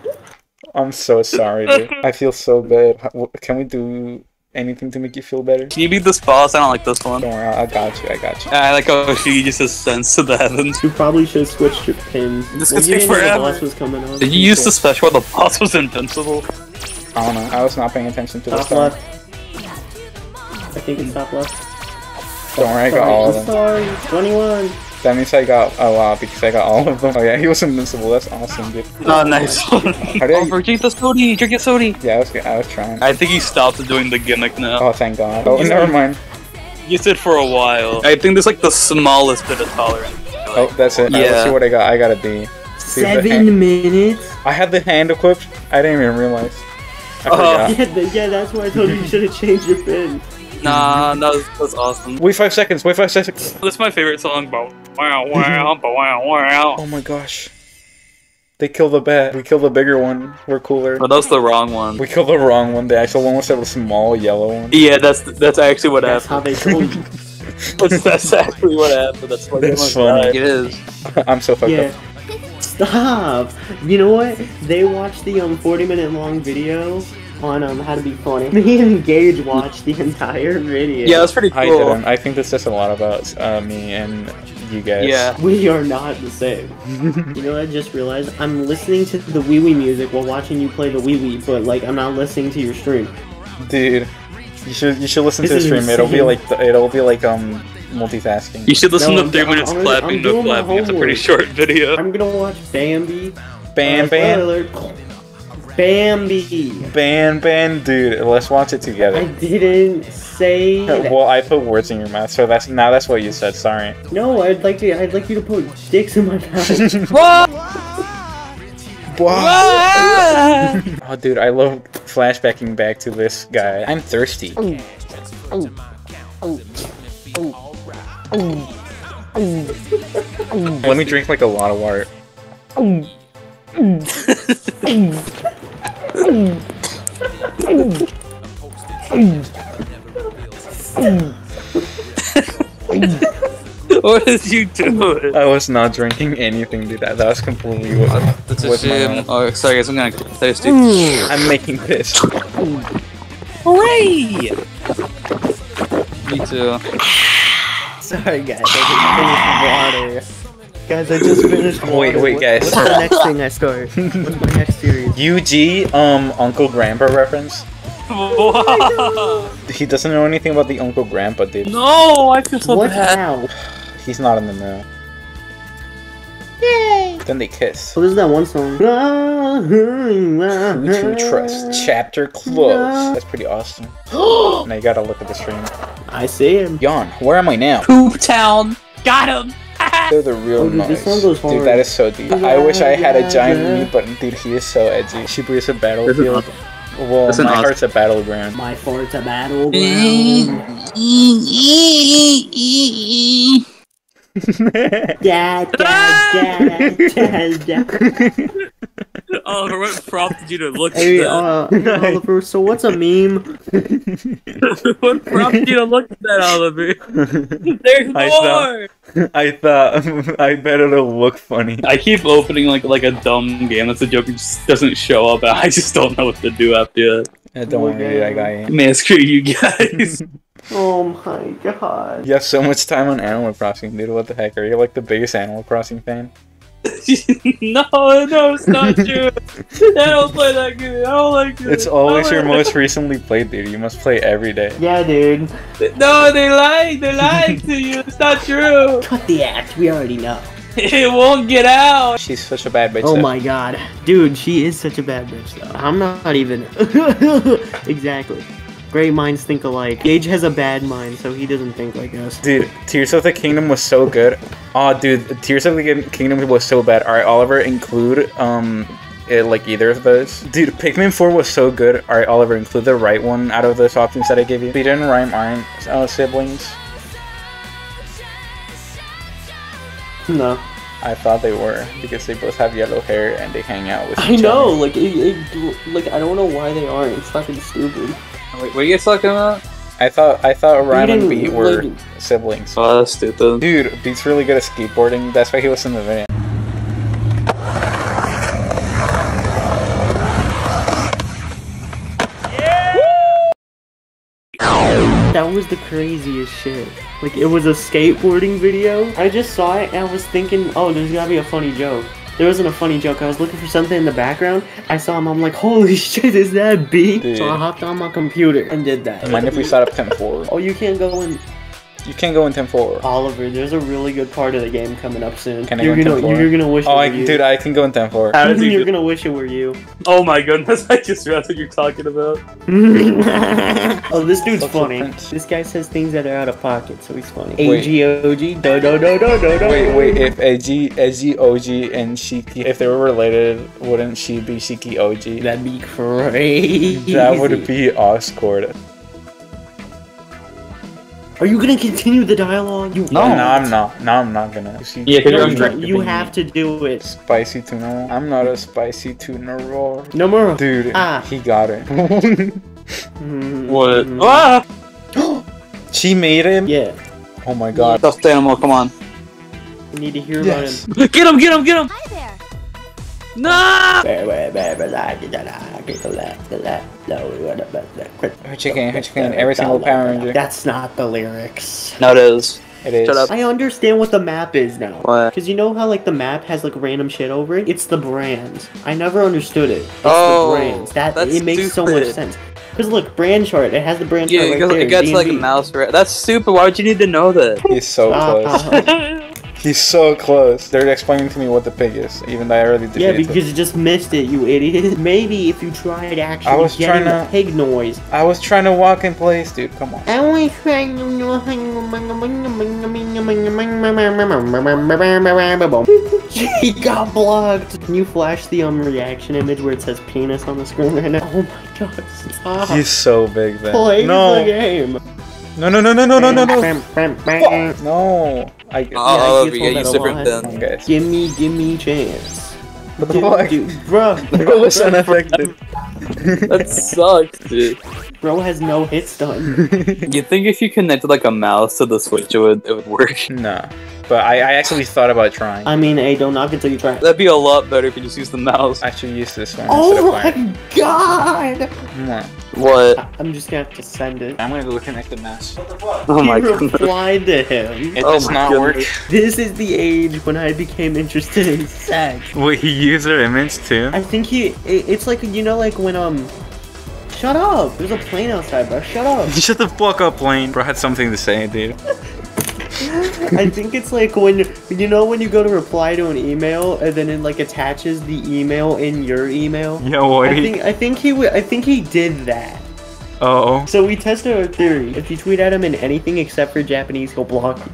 I'm so sorry, dude. I feel so bad. Can we do anything to make you feel better? Can you beat this boss? I don't like this one. Don't worry, I I got you. I got you. I like how she just ascends to the heavens. You probably should have switched your pins. This Well, could take didn't the forever. boss was coming on. Did you use the special where the boss was invincible? I don't know. I was not paying attention to the Top song. left. I think it's top left. Don't worry, I got all of them. Sorry, 21. That means I got a lot because I got all of them. Oh yeah, he was invincible. That's awesome, dude. Oh, nice one. How did I- oh, drink the sody. Drink the sody. Yeah, I was I was trying. I think he stopped doing the gimmick now. Oh, thank God. Oh, never mind. He used it for a while. I think there's like the smallest bit of tolerance. Oh, that's it. Alright, let's Yeah. see what I got. I got a D. See, Seven minutes? I had the hand equipped. I didn't even realize. I Oh. forgot. Yeah, th- yeah, that's why I told you you should have changed your pin. Nah, that was, that was awesome. Wait five seconds. Wait five seconds. That's my favorite song. Bow wow wow bow wow wow. Oh my gosh. They kill the bat. We kill the bigger one. We're cooler. But that's the wrong one. We killed the wrong one. The actual one was a small yellow one. Yeah, that's that's actually what That's how happened. they told you. That's, that's actually what happened. That's why That's funny. died. It is. I'm so fucked Yeah. up. Stop. You know what? They watched the um 40 minute long video on um how to be funny. Me and Gage watched the entire video. Yeah, that's pretty I cool. didn't. I think this says a lot about uh, me and you guys. Yeah. We are not the same. you know what I just realized? I'm listening to the wee wee music while watching you play the wee wee, but like I'm not listening to your stream. Dude, you should you should listen This to the is stream. It'll be like the, it'll be like um multitasking. You should listen No, to three I'm- minutes I'm- clapping, I'm no doing clapping. It's a pretty short video. I'm gonna watch Bambi. Ban Uh, ban spoiler alert. Bambi. ban ban, dude. Let's watch it together. I didn't say that. Well, I put words in your mouth, so that's now that's what you said. Sorry. No, I'd like to. I'd like you to put dicks in my mouth. oh, dude, I love flashbacking back to this guy. I'm thirsty. Mm. Let me drink like a lot of water. Mm. Mm. what did you do? I was not drinking anything, dude. That, that was completely what, That's a with my shame. Oh, sorry guys, I'm gonna get thirsty. I'm making piss. Hooray! Me too. Sorry, guys. I just finished water. Guys, I just finished water. Wait, wait, guys. What's the next thing I start? What's my next series? UG, um, Uncle Grandpa reference. Wow. He doesn't know anything about the Uncle Grandpa, dude. No, I feel so what bad. now? He's not in the know. Yay! Then they kiss. So there's that one song. Who to trust? Chapter closed. That's pretty awesome. now you gotta look at the stream. I see him. Yawn. Where am I now? Poop Town. Got him. They're the real Oh, dude, noise. this Dude, that is so deep. I wish I had a giant Yeah. mute button. Dude, he is so edgy. Shibuya's a battlefield. Well, This is my awesome. heart's a battleground. My fart's a battleground. da, da, da, da, da. Oliver, what prompted you to look Hey, at uh, Oliver, so what's a meme? that? what prompted you to look at that, Oliver? There's I more! I thought I bet it'll look funny. I keep opening like like a dumb game that's a joke that just doesn't show up, and I just don't know what to do after that. Yeah, don't worry, dude, I got you. Man, screw you guys. Oh my god. You have so much time on Animal Crossing, dude. What the heck? Are you like the biggest Animal Crossing fan? no, no, it's not true. I don't play that game. I don't like it. It's always your most recently played, dude. You must play every day. Yeah, dude. No, they lied. They lied to you. It's not true. Cut the act. We already know. It won't get out. She's such a bad bitch. Oh though. my god. Dude, she is such a bad bitch, though. I'm not even. exactly. Great minds think alike. Gage has a bad mind, so he doesn't think like us. Dude, Tears of the Kingdom was so good. Oh, dude, Tears of the Kingdom was so bad. Alright, Oliver, include um, it, like either of those. Dude, Pikmin 4 was so good. Alright, Oliver, include the right one out of those options that I gave you. Peter and Rhyme aren't uh, siblings. No. I thought they were because they both have yellow hair and they hang out with I know, other. like, it, it, like I don't know why they aren't. It's fucking stupid. Wait, what are you guys talking about? I thought I thought Rhyme and Beat were like- siblings. Oh, that's stupid. Dude, Beat's really good at skateboarding. That's why he was in the van. That was the craziest shit. Like, it was a skateboarding video. I just saw it and I was thinking, oh, there's gotta be a funny joke. There wasn't a funny joke. I was looking for something in the background. I saw him. I'm like, holy shit, is that B? Dude. So I hopped on my computer and did that. Mind if we start up 10-4? Oh, you can't go in. You can't go in 10-4. Oliver, there's a really good part of the game coming up soon. Can I you're go in gonna, 10-4? you're gonna wish Oh, it I, you. dude, I can go in 10-4. How does you're gonna wish it were you. Oh my goodness, I just realized what you're talking about. oh, this dude's What's funny. print? This guy says things that are out of pocket, so he's funny. Wait. A-G-O-G, do do do do do do. Wait, wait, if Edgy, Edgy OG and Shiki, if they were related, wouldn't she be Shiki OG? That'd be crazy. That would be Oscord. Are you gonna continue the dialogue? You No. No, I'm not. No, I'm not gonna. You see, Yeah, 'cause No, you're you, you have to do it. spicy tuna roll. I'm not a spicy tuna roll. No more. Dude, Ah. he got it. Mm, What? mm, Ah! she made him? Yeah. Oh my god. Stuffed animal, come on. I need to hear Yes. about him. Get him, get him, get him! Hi there. No! Her chicken, her chicken, every single Power Ranger. That's not the lyrics. No, it is. It is. Shut up. I understand what the map is now. What? Because you know how like the map has like random shit over it? It's the brand. I never understood it. It's Oh, the brands. That that's it makes so much sense. Because look, brand chart. It has the brand Yeah, chart it right gets, there. it gets like a mouse. Right? That's stupid. Why would you need to know that? He's so ah, close. Ah, ah. He's so close. They're explaining to me what the pig is, even though I already did yeah, it. because you just missed it, you idiot. Maybe if you tried actually I was getting trying to- pig noise. I was trying to walk in place, dude. Come on. I was trying to. He got blocked. Can you flash the um reaction image where it says penis on the screen right now? Oh my god! Stop. He's so big then. Play the game. No, no, no, no, no, no, no, no. Bam, bam, Fuck. bam. No. I. Oh, oh, I get yeah, told he's a different then. Okay. Gimme, gimme chance. What the Dude, fuck? dude, bro, It was unaffected. That sucks, dude. bro has no hits done. You think if you connected like a mouse to the Switch, it would it would work? Nah, But I, I actually thought about trying. I mean, hey, don't knock it till you try. That'd be a lot better if you just use the mouse. I actually use this one Oh instead of my god! mine. Come on. What? I- I'm just gonna have to send it. I'm gonna go connect the mouse. Oh my he goodness. replied to him. It Oh does my not goodness. work. This is the age when I became interested in sex. Wait, he used her image too? I think he. It, it's like you know, like when um. Shut up! There's a plane outside, bro. Shut up. Shut the fuck up, Lane. Bro I had something to say, dude. I think it's like when you you know when you go to reply to an email and then it like attaches the email in your email. Yo, what I he? think I think he w- I think he did that. Oh. So we tested our theory. If you tweet at him in anything except for Japanese, he'll block you.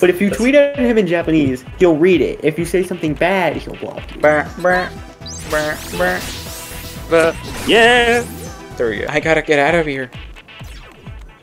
But if you tweet at him in Japanese, he'll read it. If you say something bad, he'll block you. Brr, brr, brr, brr. Brr. Yeah. There we go. I gotta get out of here.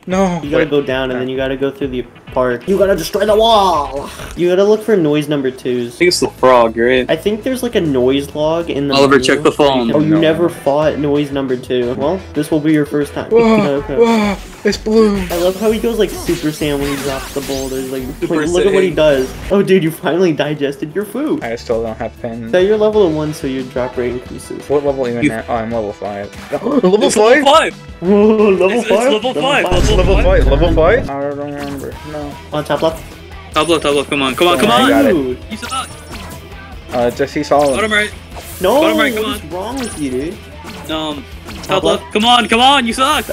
No. You gotta wait. go down and then you gotta go through the park. You gotta destroy the wall. You gotta look for noise number twos. I think it's the frog, right? I think there's like a noise log in the. Oliver, menu check the phone. Oh, you No. never fought noise number two. Well, this will be your first time. Okay. Whoa, it's blue. I love how he goes like Super Saiyan when he drops the boulders. Like, like, look at what he does. Oh, dude, you finally digested your food. I still don't have pens. So you're level of one, so your drop rate increases. What level even You- now? Oh, I'm level 5. level It's level 5? five. Whoa, level It's- it's five. level five, It's level 5. Level 5? I don't remember. No. On top left. Top left, top left. Come on, come on, come Oh, I on. got it. Dude, You suck. Uh, Jesse Solomon. Bottom right. no. Bottom right, come what's wrong with you, dude? Um, top left. Come on, come on. You suck.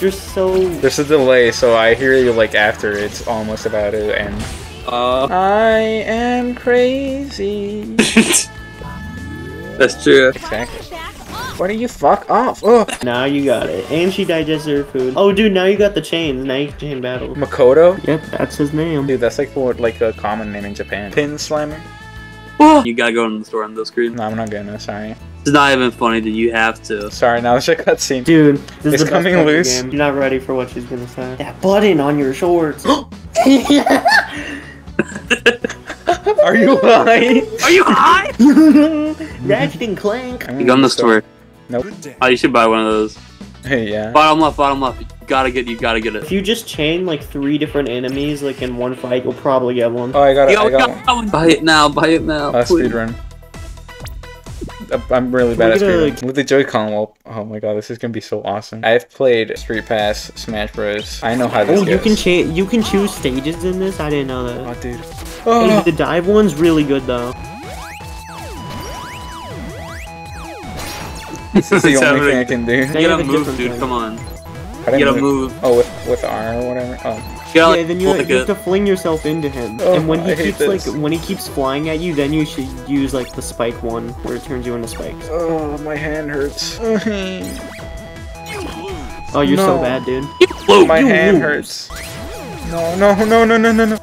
You're so. There's a delay, so I hear you like after it's almost about to end. Uh, I am crazy. that's true. exactly. Back off. Why do you fuck off? Oh, Now you got it. And she digested her food. Oh, dude, now you got the chains. Now you can chain battle. Makoto? Yep, that's his name. Dude, that's like what like a common name in Japan. Pin slammer? Oh. You gotta go in the store on the screen. No, I'm not gonna. Sorry. It's not even funny that you have to. Sorry. Now it's a cutscene. Dude, this It's is coming part of the loose. game. You're not ready for what she's gonna say. That button on your shorts. Are you high? Are you high? Ratchet and Clank. You got in the store. Nope. Oh, you should buy one of those. Hey, yeah. Bottom left, bottom left. You gotta get. You gotta get it. If you just chain like three different enemies like in one fight, you'll probably get one. Oh, I got it. Yo, I got yo, one. buy it now. Buy it now. Uh, please. speedrun. I'm really bad at We're. With the Joy-Con, well, oh my god, this is gonna be so awesome. I've played Street Pass, Smash Bros. I know how this Oh, you can cha- you can choose stages in this. I didn't know that. Oh, dude. Hey, Oh, the dive one's really good though. this is the only thing. I can do. They You gotta a move, dude. thing. Come on. How do you gotta move. Oh, with with R or whatever. Oh, You gotta, Yeah, like, then you, flick you have to fling yourself into him, Oh, and when he I keeps like when he keeps flying at you, then you should use like the spike one where it turns you into spikes. oh, my hand hurts. Oh, you're so bad, dude. Blue. my you hand lose. hurts. No, no, no, no, no, no, no.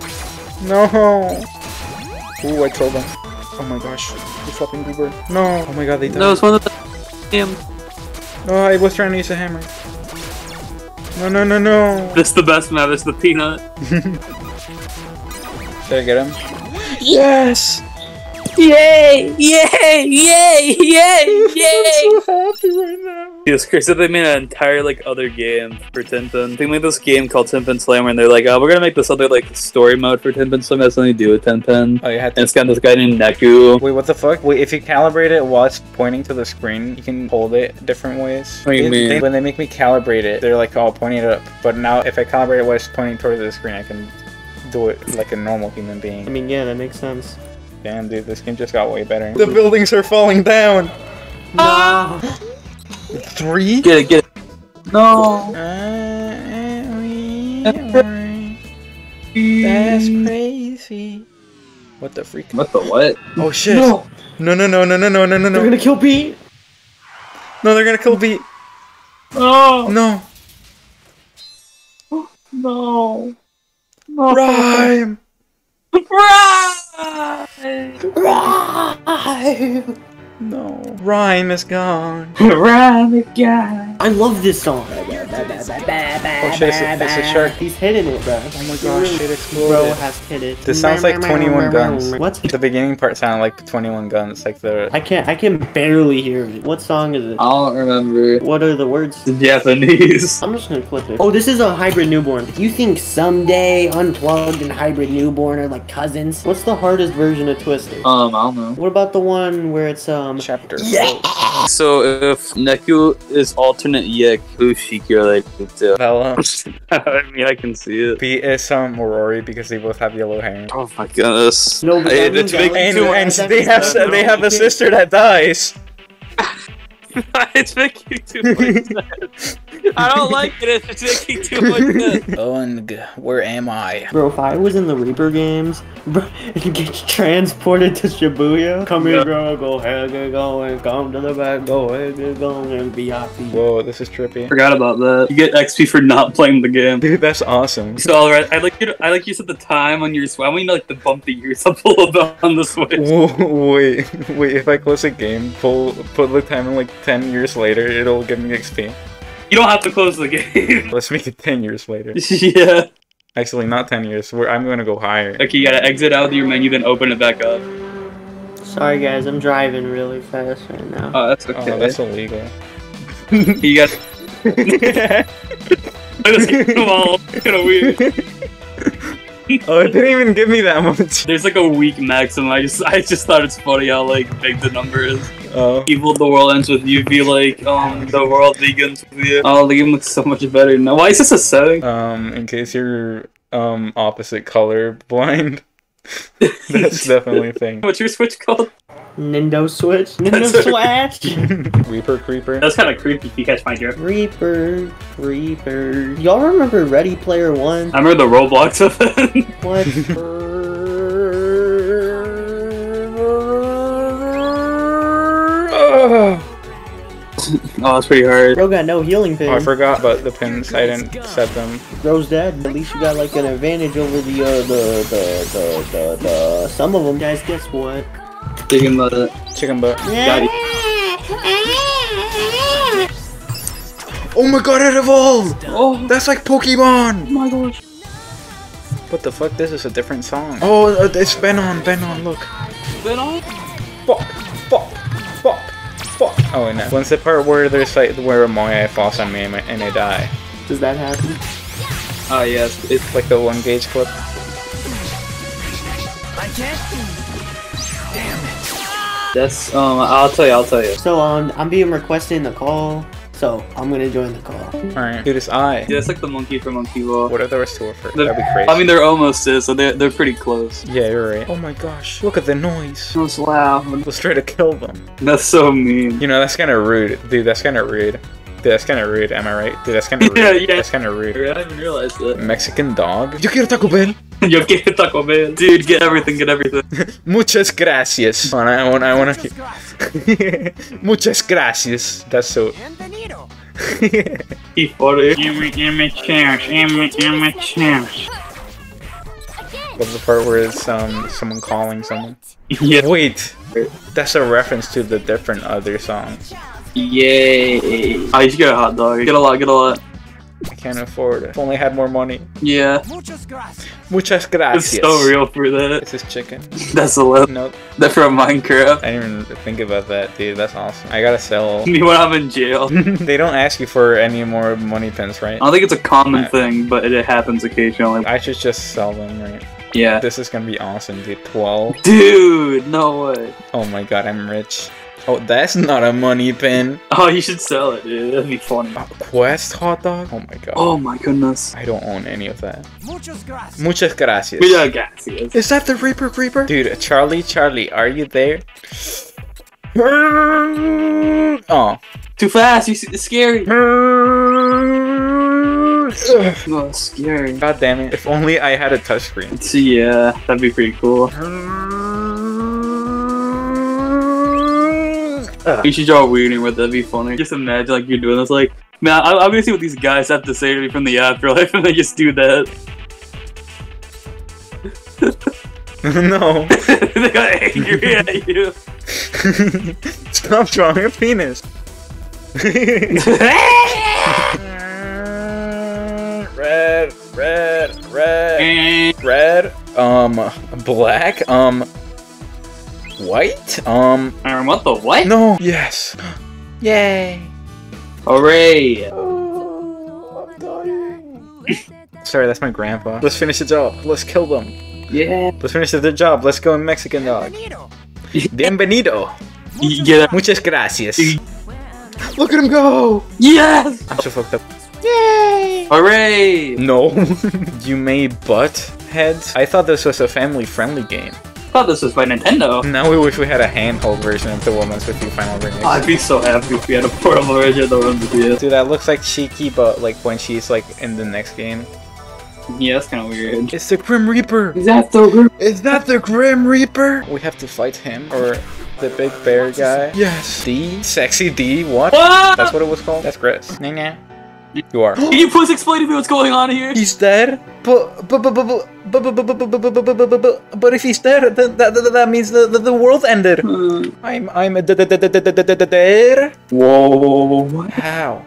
No. Ooh, I killed him. Oh my gosh. The fucking Bieber. No. Oh my god, they died. No, it's one of the. Damn. No, I was trying to use a hammer. No, no, no, no. This is the best map. It's the peanut. Did I get him? Yes! Yay! Yay! Yay! Yay! Yay! I'm So happy right now. It's crazy that they made an entire like other game for Tinpin. They made this game called Tinpin Slammer, and they're like, "Oh, we're gonna make this other like story mode for Tinpin Slammer that's nothing to do with Tinpin." Oh, you had And it's got this guy named Neku. Wait, what the fuck? Wait, if you calibrate it while it's pointing to the screen, you can hold it different ways. What do you They- mean? they- when they make me calibrate it, they're like, oh, pointing it up. But now, if I calibrate it while it's pointing towards the screen, I can do it like a normal human being. I mean, yeah, that makes sense. Damn, dude, this game just got way better. The buildings are falling down. No. Three. Get it, get it. No. That's crazy. What the freak? What the what? Oh shit! No. No, no, no, no, no, no, no, no, They're gonna kill Pete. No, they're gonna kill Beat. No. No. No. Rhyme! Rhyme. Bye. No. Rhyme is gone. Rhyme is gone. I love this song. Oh shit, it's a, it's a shark. He's hitting it, bro. Oh my gosh, shit Bro has hit it. This sounds like 21 Guns. What? The beginning part sounded like 21 Guns, like the. I can't. I can barely hear it. What song is it? I don't remember. What are the words? The Japanese. I'm just gonna clip it. Oh, this is a hybrid newborn. You think someday Unplugged and Hybrid Newborn are like cousins? What's the hardest version of Twister? Um, I don't know. What about the one where it's um? Chapter. So if Neku is alternate Yik, who's Shiki related to? Bella. I mean, I can see it. Beat is um Rory because they both have yellow hair. Oh my goodness. No, but Hey, that it's means making And, too and that they have they have a sister that dies. it's making too much sense. I don't like it. It's making too much sense. Oh, Ung, where am I? Bro, if I was in the Reaper games, bro, and get transported to Shibuya, come here, Yeah. girl, go ahead, get going, come to the back, go ahead, get going, and VIP. Whoa, this is trippy. Forgot about that. You get XP for not playing the game. Dude, that's awesome. So alright, I like you. I like you said the time on your switch. I want you to like to bump the years up a little bit on the switch. Whoa, wait, wait. If I close a game, pull put the time in like ten years later, it'll give me XP. You don't have to close the game. Let's make it ten years later. yeah. Actually, not ten years. We're, I'm gonna go higher. Okay, you gotta exit out of your menu, then open it back up. Sorry, guys, I'm driving really fast right now. Oh, that's oh, okay. Oh, that's illegal. you got. this game all kind of weird. oh, it didn't even give me that much. There's like a weak maximum. I just, I just thought it's funny how like big the number is. Oh, Evil, the world ends with you. Be like, um, the world begins with you. Oh, the game looks so much better now. Why is this a setting? um, in case you're um opposite color blind, that's definitely a thing. What's your switch called? Nintendo Switch? That's Nintendo Switch? Reaper creeper. That's kind of creepy if you catch my drift. Reaper, Reaper. Y'all remember Ready Player One? I remember the Roblox of it. What? oh, oh, that's pretty hard. Bro got no healing pins. I forgot about the pins. I didn't set them. Bro's dead. At least you got like an advantage over the uh, the, the the the the some of them. Guys, guess what? Thinking about it. Chicken butt. Got it. Oh my god, it evolved! Oh That's like Pokemon! Oh my gosh. What the fuck? This is a different song. Oh, uh, it's Benon, Benon, look. Been on? Fuck, fuck, fuck, fuck. Oh, and when's the part where there's like where a Moya falls on me and I- and I die? Does that happen? Ah, yes. It's Like the one gauge clip. That's um. I'll tell you. I'll tell you. So um, I'm being requested in the call. So I'm gonna join the call. Alright. Dude, it's I. Yeah, it's like the monkey from Monkey Ball. What if there was two of her? That'd be crazy. I mean, they're almost is, so they're they're pretty close. yeah, you're right. Oh my gosh. Look at the noise. That's loud. Let's try to kill them. That's so mean. You know, that's kind of rude. Dude, that's kind of rude. Dude, that's kind of rude. Am I right? Dude, that's kind of rude. Yeah, yeah. That's kind of rude. I didn't even realize that. Mexican dog? Yo quiero Taco Bell. Yo, get Taco Bell. Dude, get everything, get everything. Muchas gracias. Man, I want, I want to. Muchas gracias. That's so. He funny. What's the part where it's um someone calling someone? Yeah. Wait, that's a reference to the different other songs. Yay. Oh, you should get a hot dog. Get a lot, get a lot. I can't afford it. If only I had more money. Yeah, Muchas gracias. it's gracias. so real for that. This is chicken. That's a lot. No, That from Minecraft. I didn't even think about that, dude. That's awesome. I gotta sell. Me when I'm in jail. they don't ask you for any more money pins, right? I don't think it's a common Uh, thing, but it happens occasionally. I should just sell them, right? Yeah. This is gonna be awesome, dude. 12. Dude, no way. Oh my god, I'm rich. Oh, that's not a money pin. Oh, you should sell it, dude. That'd be funny. A Quest hot dog? Oh my god. Oh my goodness. I don't own any of that. Muchas gracias. Muchas gracias. Is that the Reaper Creeper? Dude, Charlie, Charlie, are you there? Oh. Too fast. You see, it's scary. Oh, scary. God damn it. If only I had a touchscreen. So, yeah, that'd be pretty cool. You should draw a weird with that'd be funny. Just imagine like you're doing this, like, man, I- I'm gonna see what these guys have to say to me from the afterlife, and they just do that. no. they got angry at you. Stop drawing a penis. red, red, red, red, um, black, um, white, um, Um, what the what? no, yes. Yay. Hooray! Sorry, that's my grandpa. Let's finish the job. Let's kill them. Yeah. Let's finish the job. Let's go in Mexican dog. Bienvenido. You get? Muchas gracias. Look at him go. Yes! I'm so fucked up. Yay! Hooray! No. you made butt heads? I thought this was a family friendly game. I thought this was by Nintendo. Now we wish we had a handheld version of the World Ends With You Final Remix. I'd be so happy if we had a portable version of the one with you. Dude, that looks like Shiki, but like when she's like in the next game. Yeah, that's kind of weird. It's the Grim Reaper! Is that so good? Is that the Grim Reaper? We have to fight him or the big bear guy. Yes. D? Sexy D? What? Ah! That's what it was called? That's Chris. Nah, nah. You are. Can you please explain to me what's going on here? He's dead. But but but but but but if he's dead, then that that, that means the, the world ended. I'm I'm dead. Whoa! How?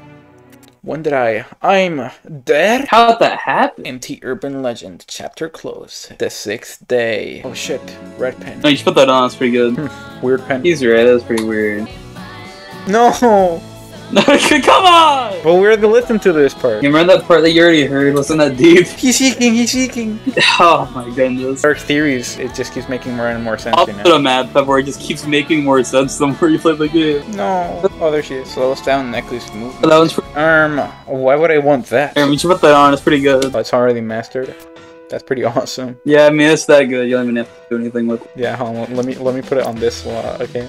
When did I? I'm dead. How'd that happen? Anti urban legend chapter close. The sixth day. Oh shit! Red pen. No, you should put that on. It's pretty good. weird pen. He's right. That was pretty weird. No. Come on! But we're gonna listen to this part. You remember that part that you already heard? Wasn't that deep? He's seeking. He's seeking. Oh my goodness. Dark theories. It just keeps making more and more sense. I'll You put know. a map up where it just keeps making more sense the more you play the game. No. Oh, there she is. Slows down necklace movement. But that one's pretty. Um, why would I want that? You should put that on, it's pretty good. Oh, it's already mastered. That's pretty awesome. Yeah, I mean, it's that good. You don't even have to do anything with it. Yeah, hold on. Let me let me put it on this one. Okay.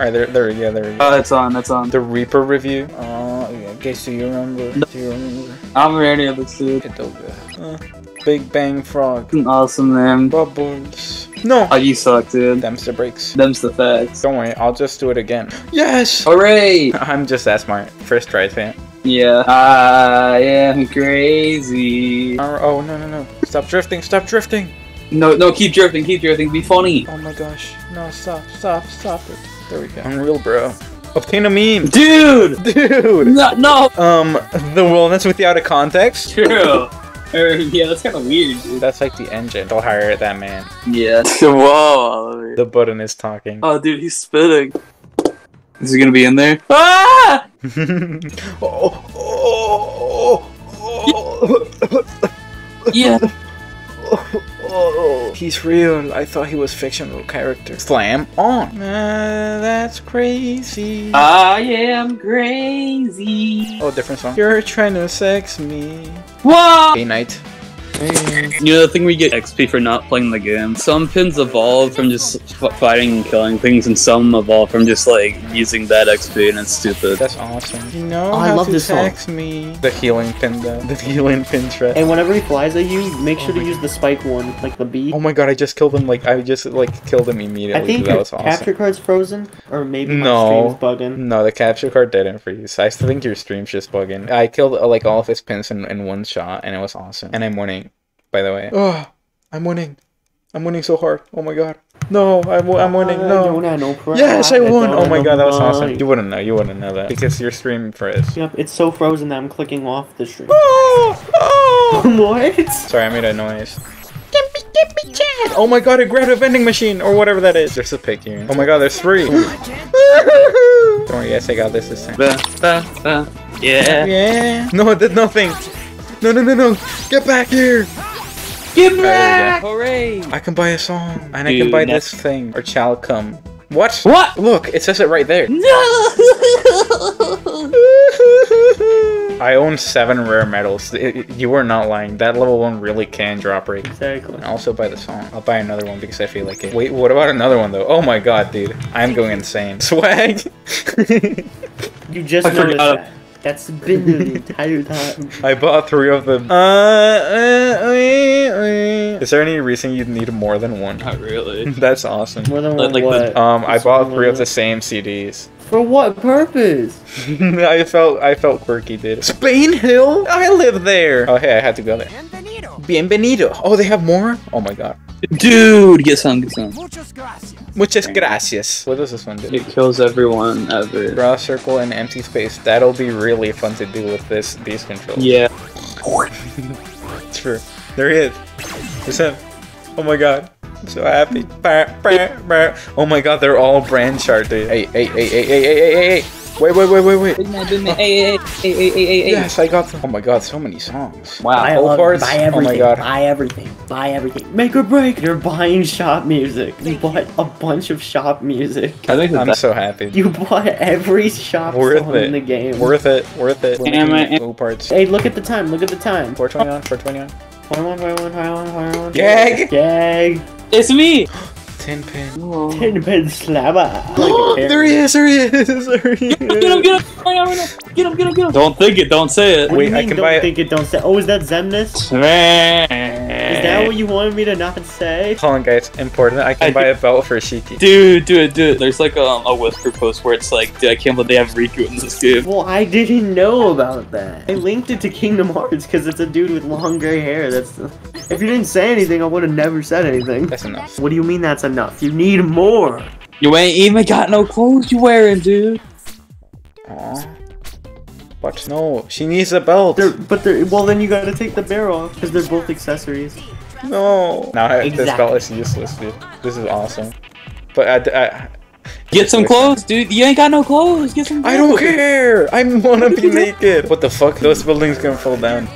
All right, there, there, yeah, there we go. Oh, it's on, it's on. The Reaper review. Uh, yeah, guess do you remember? Do you remember? I'm ready to see it. It's good. Uh, Big Bang Frog. Awesome, man. Bubbles. No. Oh, you suck, dude. Them's the breaks. Them's the facts. Don't worry, I'll just do it again. Yes. Hooray! I'm just that smart. First try, fan. Yeah. I am crazy. Oh oh, no no no! Stop drifting! Stop drifting! No, no, keep drifting, keep drifting. Be funny. Oh my gosh! No, stop! Stop! Stop it! There we go. Unreal, bro. Obtain a meme, Dude! dude. No, no! Um, the wilderness without a context. True. Yeah, that's kind of weird, dude. That's like the engine. Don't hire that man. Yeah. Whoa. The button is talking. Oh, dude, he's spitting. Is he gonna be in there? Ah! oh, oh, oh, oh, Yeah. Oh, he's real. I thought he was fictional character. Slam on. Uh, that's crazy. I am crazy. oh, different song. You're trying to sex me. Whoa! Hey, night. You know the thing we get XP for not playing the game? Some pins evolve from just f- fighting and killing things, and some evolve from just like using that XP, and it's stupid. That's awesome. You know Oh, I how love to this song. me. The healing pin, though. The healing pin threat. And whenever he flies at you, make sure Oh to my use the spike one, like the bee. Oh my god, I just killed him. Like, I just, like, killed him immediately. I think that your was awesome. capture card's frozen, or maybe my No. stream's bugging. No, the capture card didn't freeze. I still think your stream's just bugging. I killed uh, like all of his pins in, in one shot, and it was awesome. And I'm winning, by the way. Oh, I'm winning. I'm winning so hard. Oh my god. No, I'm, I'm winning. I No. no. Yes, I won. Oh my god, that was awesome. You wouldn't know. You wouldn't know that because you're streaming for us. Yep, it's so frozen that I'm clicking off the stream. Oh, oh. what? Sorry, I made a noise. Oh my god, I grabbed a vending machine or whatever that is. There's a pig here. Oh my god, there's three. Oh Don't worry, yes, I got this this time. Yeah. Yeah. No, it did nothing. No, no, no, no. Get back here. Get back! Hooray! I can buy a song. And I can buy this thing. Or shall come. What? What? Look, it says it right there. I own seven rare medals. It- it- you were not lying. That level one really can drop rate. Exactly. And also buy the song. I'll buy another one because I feel like it. Wait, what about another one though? Oh my god, dude. I'm going insane. Swag! You just I noticed forgot. that. That's been the entire time. I bought three of them. Uh, uh, uh, uh. Is there any reason you'd need more than one? Not really. That's awesome. More than one like the- what? Um, I bought three of the same CDs. For what purpose? I felt I felt quirky, dude. Spain Hill? I live there. Oh hey, I had to go there. Bienvenido. Bienvenido. Oh, they have more? Oh my god. Dude, get some, get some. Muchas gracias. What does this one do? It kills everyone ever. Draw a circle in empty space. That'll be really fun to do with this these controls. Yeah. True. There he is. It's him. Oh my god. I'm so happy. Oh my god, they're all brand chart, dude. Hey, hey, hey, hey, hey, hey, hey, hey. Wait, wait, wait, wait, wait. Big man, big man. Hey, hey, hey, hey, hey, hey, hey. Yes, I got them. Oh my god, so many songs. Wow. Buy, whole all- parts? buy Oh my. God. Buy everything. Buy everything. Make or break. You're buying shop music. You bought a bunch of shop music. I think I'm so happy. You bought every shop Worth song it. in the game. Worth it. Worth it. Damn it. Full parts. Hey, look at the time. Look at the time. 421, 421. 21, 21, 21, 21. Gag! Gag. It's me. Tin pin. Tin pin slabber. Like a there he is, there he is, there he is. Get him, is. get him, right now, right now. Get him, get him, get him. Don't think it, don't say it. What do you Wait, I mean can don't buy it. think it, don't say. it. Oh, is that Xemnas? Is that what you wanted me to not say? Hold on, guys. Important. I can I buy a belt for Shiki. Dude, do it, do it. There's like um, a whisper post where it's like, dude, I can't believe they have Riku in this game. Well, I didn't know about that. I linked it to Kingdom Hearts because it's a dude with long gray hair. That's. The... If you didn't say anything, I would have never said anything. That's enough. What do you mean that's enough? You need more. You ain't even got no clothes you wearing, dude. Aw. What? No, she needs a belt. They're, but they're, well, then you gotta take the bear off because they're both accessories. No. Now this Exactly. belt is useless, dude. This is awesome. But I, I, Get some clothes, dude. You ain't got no clothes. Get some clothes. I don't care. I wanna be naked. What the fuck? Those buildings gonna fall down.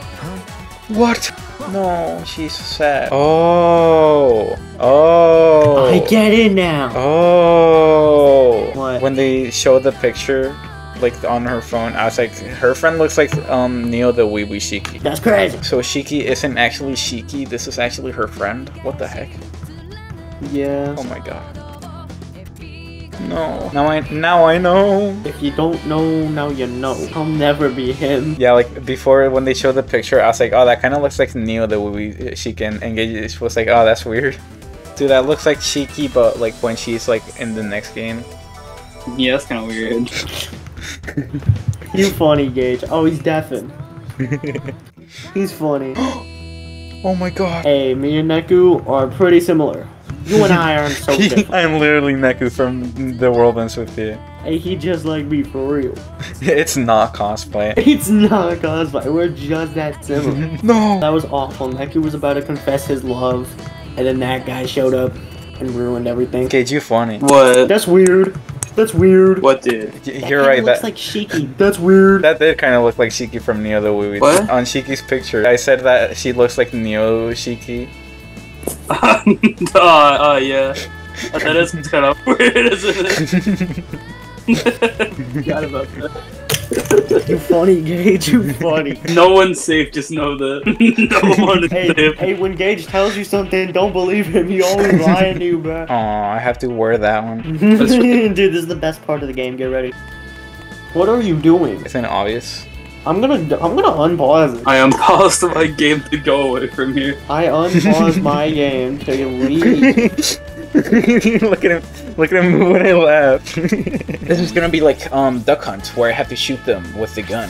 What? No, she's sad. Oh. Oh. I get it now. Oh. What? When they show the picture, like on her phone, I was like, her friend looks like um Neo the Wee Wee Shiki. That's crazy. So Shiki isn't actually Shiki. This is actually her friend. What the heck? Yeah. Oh my god. No. Now I now I know. If you don't know, now you know. I'll never be him. Yeah, like before when they showed the picture, I was like, oh, that kind of looks like Neo the Wee Wee Shiki, and Engage was like, oh, that's weird. Dude, that looks like Shiki, but like when she's like in the next game. Yeah, that's kind of weird. You funny, Gage. Oh, he's deafened. He's funny. Oh my god. hey, me and Neku are pretty similar. You and I aren't so different. I'm literally Neku from The World Ends With You. Hey, he just like me for real. It's not cosplay. It's not cosplay. We're just that similar. No. that was awful. Neku was about to confess his love, and then that guy showed up and ruined everything. Gage, you funny. What? That's weird. That's weird. What, did? You're kinda right. Looks That like Shiki. That's weird. that did kind of look like Shiki from Neo the Wee Wee. What? On Shiki's picture, I said that she looks like Neo Shiki. uh, uh, yeah. That is kind of weird, isn't it? Forgot about that. you funny, Gage. You funny. No one's safe, just know that. no one is Hey, safe. hey, when Gage tells you something, don't believe him. He always lying to you, bro. Aw, I have to wear that one. Dude, this is the best part of the game. Get ready. What are you doing? Isn't it obvious? I'm gonna, I'm gonna unpause it. I am paused my game to go away from here. I unpause my game to leave. look at him! Look at him when I laugh. this is gonna be like um Duck Hunt, where I have to shoot them with the gun.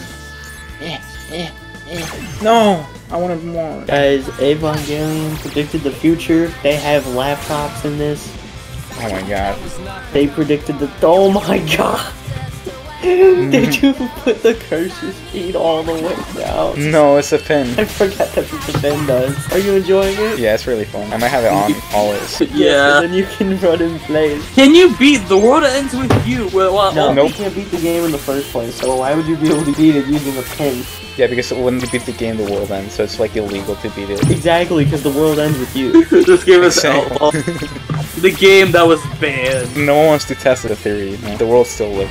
Eh, eh, eh. No, I wanted more. Guys, Evangelion predicted the future. They have laptops in this. Oh my god. They predicted the. Oh my god! Did you put the cursor speed all the way down? No, it's a pin. I forgot that's what the pen does. Are you enjoying it? Yeah, it's really fun. I might have it on always. Yeah. And then you can run in place. Can you beat the world ends with you? Well, well, No, Nope. you can't beat the game in the first place, so why would you be able to beat it using a pen? Yeah, because when you beat the game, the world ends, so it's like illegal to beat it. Exactly, because the world ends with you. this game is Exactly. outlaw. the game that was banned. No one wants to test the theory. man. The world still lives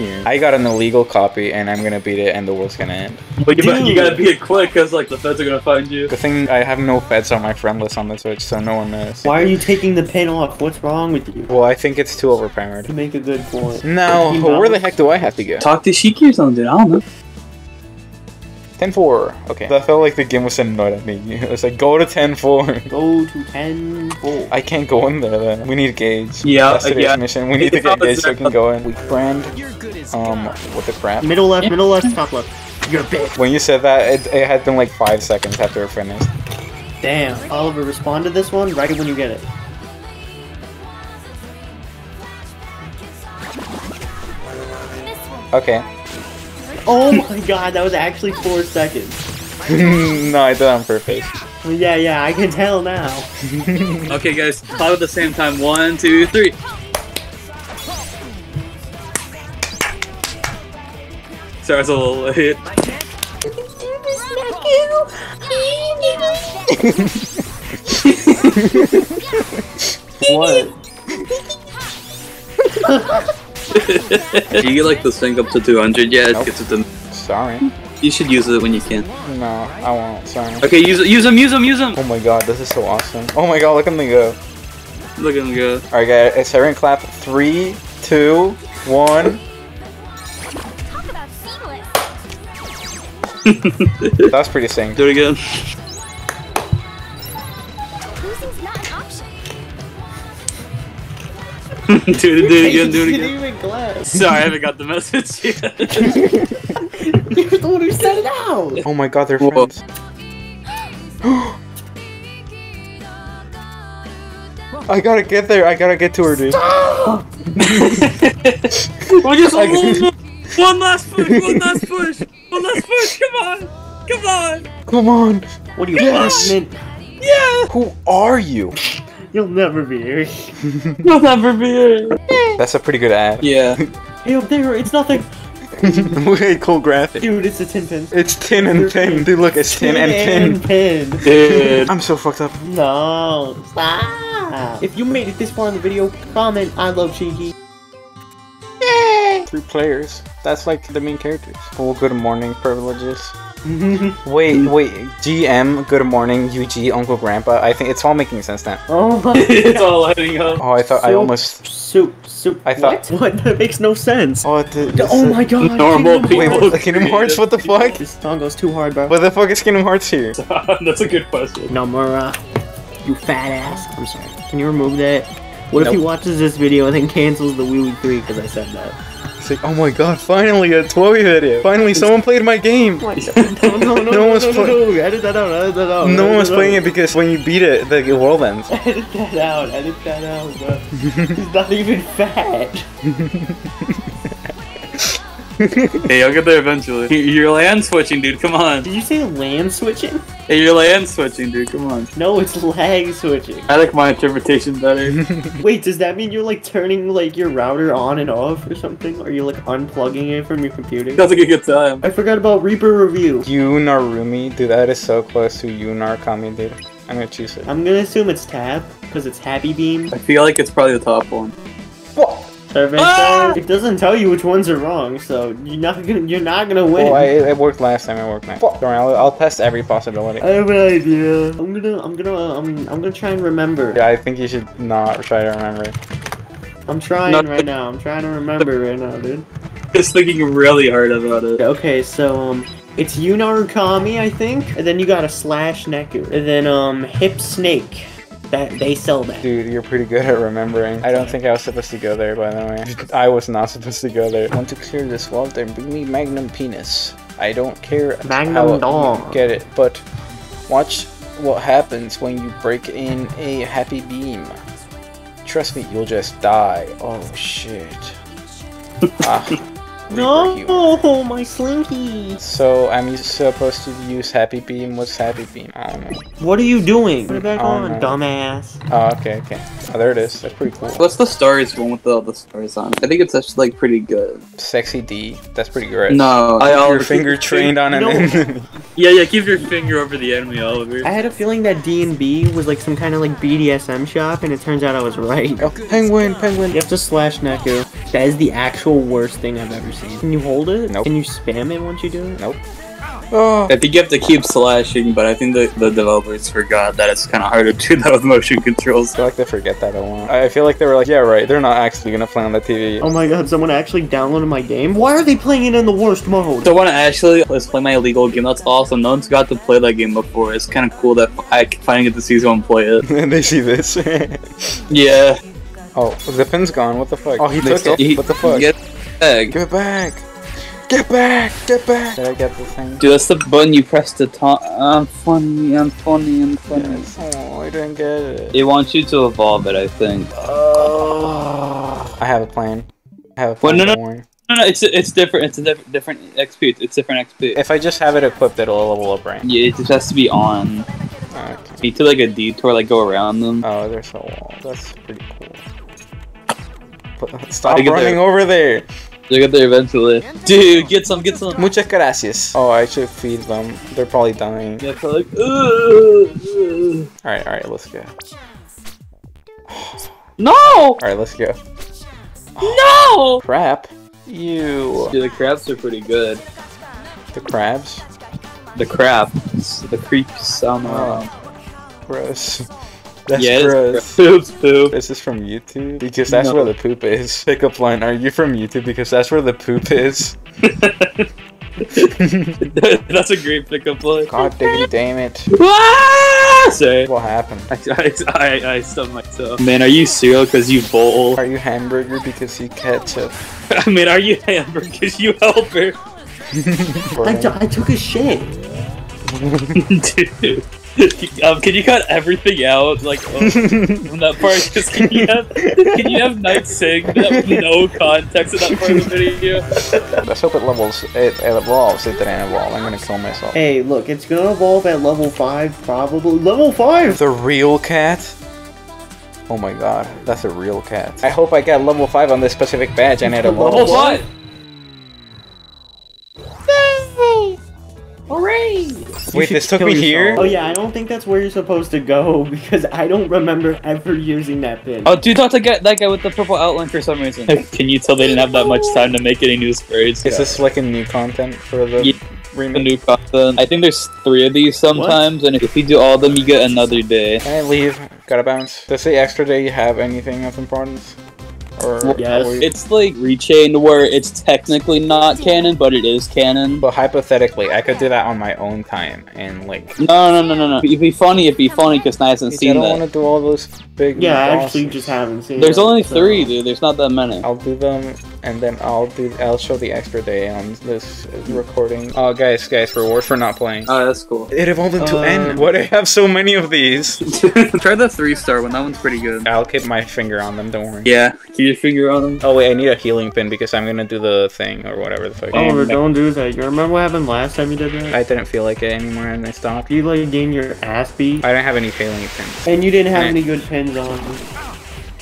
here. I got an illegal copy, and I'm gonna beat it, and the world's gonna end. But you, you gotta beat it quick, cause like the feds are gonna find you. The thing, I have no feds on my friend list on the Switch, so no one knows. Why are you taking the pen off? What's wrong with you? Well, I think it's too overpowered. You make a good point. No, where the heck do I have to go? Talk to Shiki or something. I don't know. 10-4. Okay. I felt like the game was annoyed at me. It was like, go to 10-4. Go to 10 4. I can't go in there then. We need Gage. Yeah, today's yeah. mission. We need to get Gage so we can go in. Weak brand. Um, what the crap? Middle left, middle left, top left. You're a bitch. When you said that, it, it had been like five seconds after it finished. Damn. Oliver, respond to this one right when you get it. Okay. Oh my god, that was actually 4 seconds. no, I did it on purpose. Yeah, yeah, I can tell now. Okay, guys, clap at the same time. One, two, three. Sorry, it's a little late. What? You get like the sync up to 200 yet? Nope. It gets it to. Sorry. You should use it when you can. No, I won't. Sorry. Okay, use it. Use them. Use them. Use them. Oh my god, this is so awesome. Oh my god, look at me go. Look at them go. Alright, guys, it's Siren clap. Three, two, one. Talk about seamless. That's pretty synced. Do it again. Do it. Do it again. Do it again. even glad. Sorry, I haven't got the message yet. You're the one who said it out. Oh my god, they're Whoa. friends. I gotta get there. I gotta get to her, dude. We're just I- one, one last push. One last push. One last push. Come on. Come on. Come on. What are you, Yes. pregnant? Yeah. Who are you? You'll never be here. You'll never be here. That's a pretty good ad. Yeah. Hey, up there, it's nothing. Way cool graphic. Dude, it's a tin pin. It's tin and pin. Dude, look, it's tin and pin. pin. Dude. I'm so fucked up. No, stop. If you made it this far in the video, comment I love Shiki. Three players. That's like the main characters. Oh, good morning, privileges. Wait, mm-hmm. wait. GM, good morning. UG, Uncle Grandpa. I think it's all making sense now. oh my it's all lighting up. Oh, I thought I So- almost. Soup, soup. I thought- What? What? That makes no sense. Oh, the, Oh my god. Normal Kingdom Wait, people. what, Kingdom Hearts? What the fuck? This song goes too hard, bro. What the fuck is Kingdom Hearts here? That's a good question. Nomura, you fat ass. I'm sorry. Can you remove that? What if Nope. he watches this video and then cancels the Wii 3 because I said that? It's like, oh my god, finally a Toy video. Finally, someone played my game. No, no, no, no, No no, one's no, no, no, edit that out, edit that out. No one's that playing it because when you beat it, the world ends. Edit that out, edit that out, bro. He's not even fat. Hey, I'll get there eventually. You- You're land switching, dude. Come on. Did you say land switching? Hey, you're land switching, dude. Come on. No, it's lag switching. I like my interpretation better. Wait, does that mean you're like turning like your router on and off or something? Or you like unplugging it from your computer? Sounds like a good time. I forgot about Reaper review. You Narumi, dude, that is so close to you Narkami, dude. I'm gonna choose it. I'm gonna assume it's Tab because it's Happy Beam. I feel like it's probably the top one. Servant Ah! It doesn't tell you which ones are wrong, so you're not gonna you're not gonna win. Oh, I, it worked last time. It worked now. Fuck. Don't worry, I'll, I'll test every possibility. I have an idea. I'm gonna I'm gonna I'm I'm gonna try and remember. Yeah, I think you should not try to remember. I'm trying Not- right now. I'm trying to remember right now, dude. Just thinking really hard about it. Okay, so um, it's Yunarukami, I think, and then you got a slash Neku, and then um, Hip Snake. That they sell that. Dude, you're pretty good at remembering. I don't think I was supposed to go there, by the way. I was not supposed to go there. Want to clear this wall? and bring me Magnum Penis. I don't care Magnum how you get it, but watch what happens when you break in a happy beam. Trust me, you'll just die. Oh shit. ah, Reaper humor. No, my slinky. So I'm supposed to use happy beam. What's happy beam? I don't know. What are you doing? Put it back Oh, on, no. dumbass. Oh, okay, okay. Oh, there it is. That's pretty cool. What's the stars one with all the stars on? I think it's actually like pretty good. Sexy D. That's pretty great. No, I Keep your Oliver, finger trained on an No. enemy. Yeah, yeah, keep your finger over the enemy, Oliver. I had a feeling that D and B was like some kind of like BDSM shop, and it turns out I was right. Oh, penguin, penguin. You have to slash Neku. That is the actual worst thing I've ever seen. Can you hold it? Nope. Can you spam it once you do it? Nope. Oh. I think you have to keep slashing, but I think the, the developers forgot that it's kind of harder to do that with motion controls. I feel like they forget that a lot. I feel like they were like, yeah, right. They're not actually gonna play on the TV. Oh my god, someone actually downloaded my game? Why are they playing it in the worst mode? So I want to actually let's play my illegal game. That's awesome. No one's got to play that game before. It's kind of cool that I finally get to see someone play it. And they see this. Yeah. Oh, the pin's gone. What the fuck? Oh, he They took it. he- what the fuck? Get back. Get back! Get back! Get back! Did I get the thing? Dude, that's the button you press to taunt. I'm funny. I'm funny. I'm funny. Yes. Oh, I didn't get it. It wants you to evolve it, I think. Oh. I have a plan. I have a plan. Well, plan. no, no. don't. No, no, it's it's different. It's a diff- different XP. It's different XP. If I just have it equipped, it'll level up, right? Yeah, it just has to be on. Okay. You need to like a detour, like go around them. Oh, there's a wall. That's pretty cool. But- Stop I get running there. over there! They get there eventually. Dude, get some, get some. Muchas gracias. Oh, I should feed them. They're probably dying. Yeah, so like, "Ugh, ugh." Alright, alright, let's go. no, Alright, let's go. no. Crap. You. Dude, the crabs are pretty good. The crabs? The crabs, the creeps. I don't know. Gross. That's yeah, gross. it's poop's poop. Is this from YouTube? Because that's No. where the poop is. Pickup line, are you from YouTube? Because that's where the poop is. That's a great pickup line. God diggity damn it. Ah! Sorry. What happened? I, I, I, I stubbed myself. Man, are you cereal because you bowl? Are you hamburger because you ketchup? I mean, are you hamburger because you helper? I took a shit. Dude. Um, can you cut everything out, like oh, from that part? Just can you have can you have Night sing that with no context in that part of the video? Let's hope it levels. It, it evolves. It didn't evolve. I'm gonna kill myself. Hey, look, it's gonna evolve at level 5, probably. Level 5! The real cat? Oh my god, that's a real cat. I hope I get level 5 on this specific badge and it Level evolves. What? Wait, this took me yourself. here? Oh yeah, I don't think that's where you're supposed to go because I don't remember ever using that pin. Oh, dude, talk to get that guy with the purple outline for some reason. Can you tell they didn't have that much time to make any new sprays? Is this like a new content for the Yeah. the remake? new content? I think there's three of these sometimes, and if you do all of them, you get another day. Can I leave? Gotta bounce. Does the extra day have anything of importance? Or Yes. we- It's like Rechained, where it's technically not canon, but it is canon. But hypothetically, I could do that on my own time and like. No, no, no, no, no. It'd be funny. It'd be funny because I haven't seen I seen don't want to do all those big. yeah, I actually just haven't seen There's it, only so- three, dude. There's not that many. I'll do them, and then I'll do. I'll show the extra day on this recording. Oh, guys, guys, reward for not playing. Oh, that's cool. It evolved into Um, N. Why do I have so many of these? Try the three star one. That one's pretty good. I'll keep my finger on them. Don't worry. Yeah. Keep your finger on them. Oh wait, I need a healing pin because I'm gonna do the thing or whatever the fuck. Oliver, don't do that. You remember what happened last time you did that? I didn't feel like it anymore, and I stopped. You like getting your ass beat, I don't have any healing pins. and you didn't have Right. any good pins on.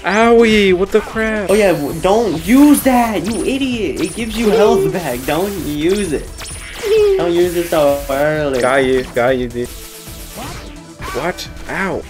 Owie! What the crap? Oh yeah, don't use that, you idiot! It gives you health back. Don't use it. Don't use it so early. Got you, got you, dude. What? Ow!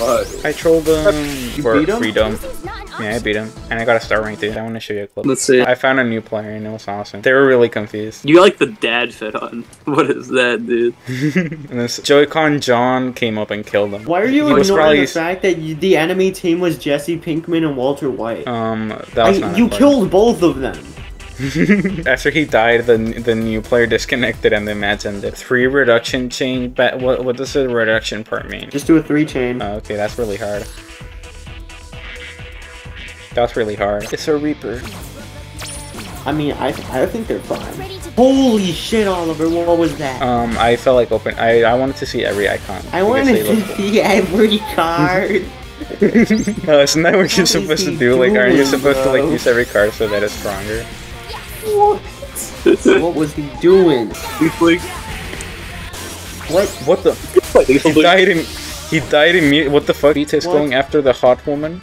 I trolled them You for beat 'em? freedom. This is not an Yeah, I beat him, and I got a star rank, dude. I want to show you a clip. Let's see. I found a new player, and it was awesome. They were really confused. You like the dad fit on. What is that, dude? and this Joy-Con John came up and killed them. Why are you He was ignoring probably- the fact that you, the enemy team was Jesse Pinkman and Walter White? Um, that was I- not you important. killed both of them. After he died, the the new player disconnected and the match ended. Three reduction chain. But what what does the reduction part mean? Just do a three chain. Oh, okay, that's really hard. That's really hard. It's a Reaper. I mean, I I think they're fine. Holy shit, Oliver! What was that? Um, I felt like open. I I wanted to see every icon. I because wanted they look to see every card. no, isn't that what you're is supposed to he do? Like, aren't you doing, supposed to like use every card so that it's stronger? What was he doing? He's like, What? What the? He died in. He died in. Me what the fuck? Vita going after the hot woman.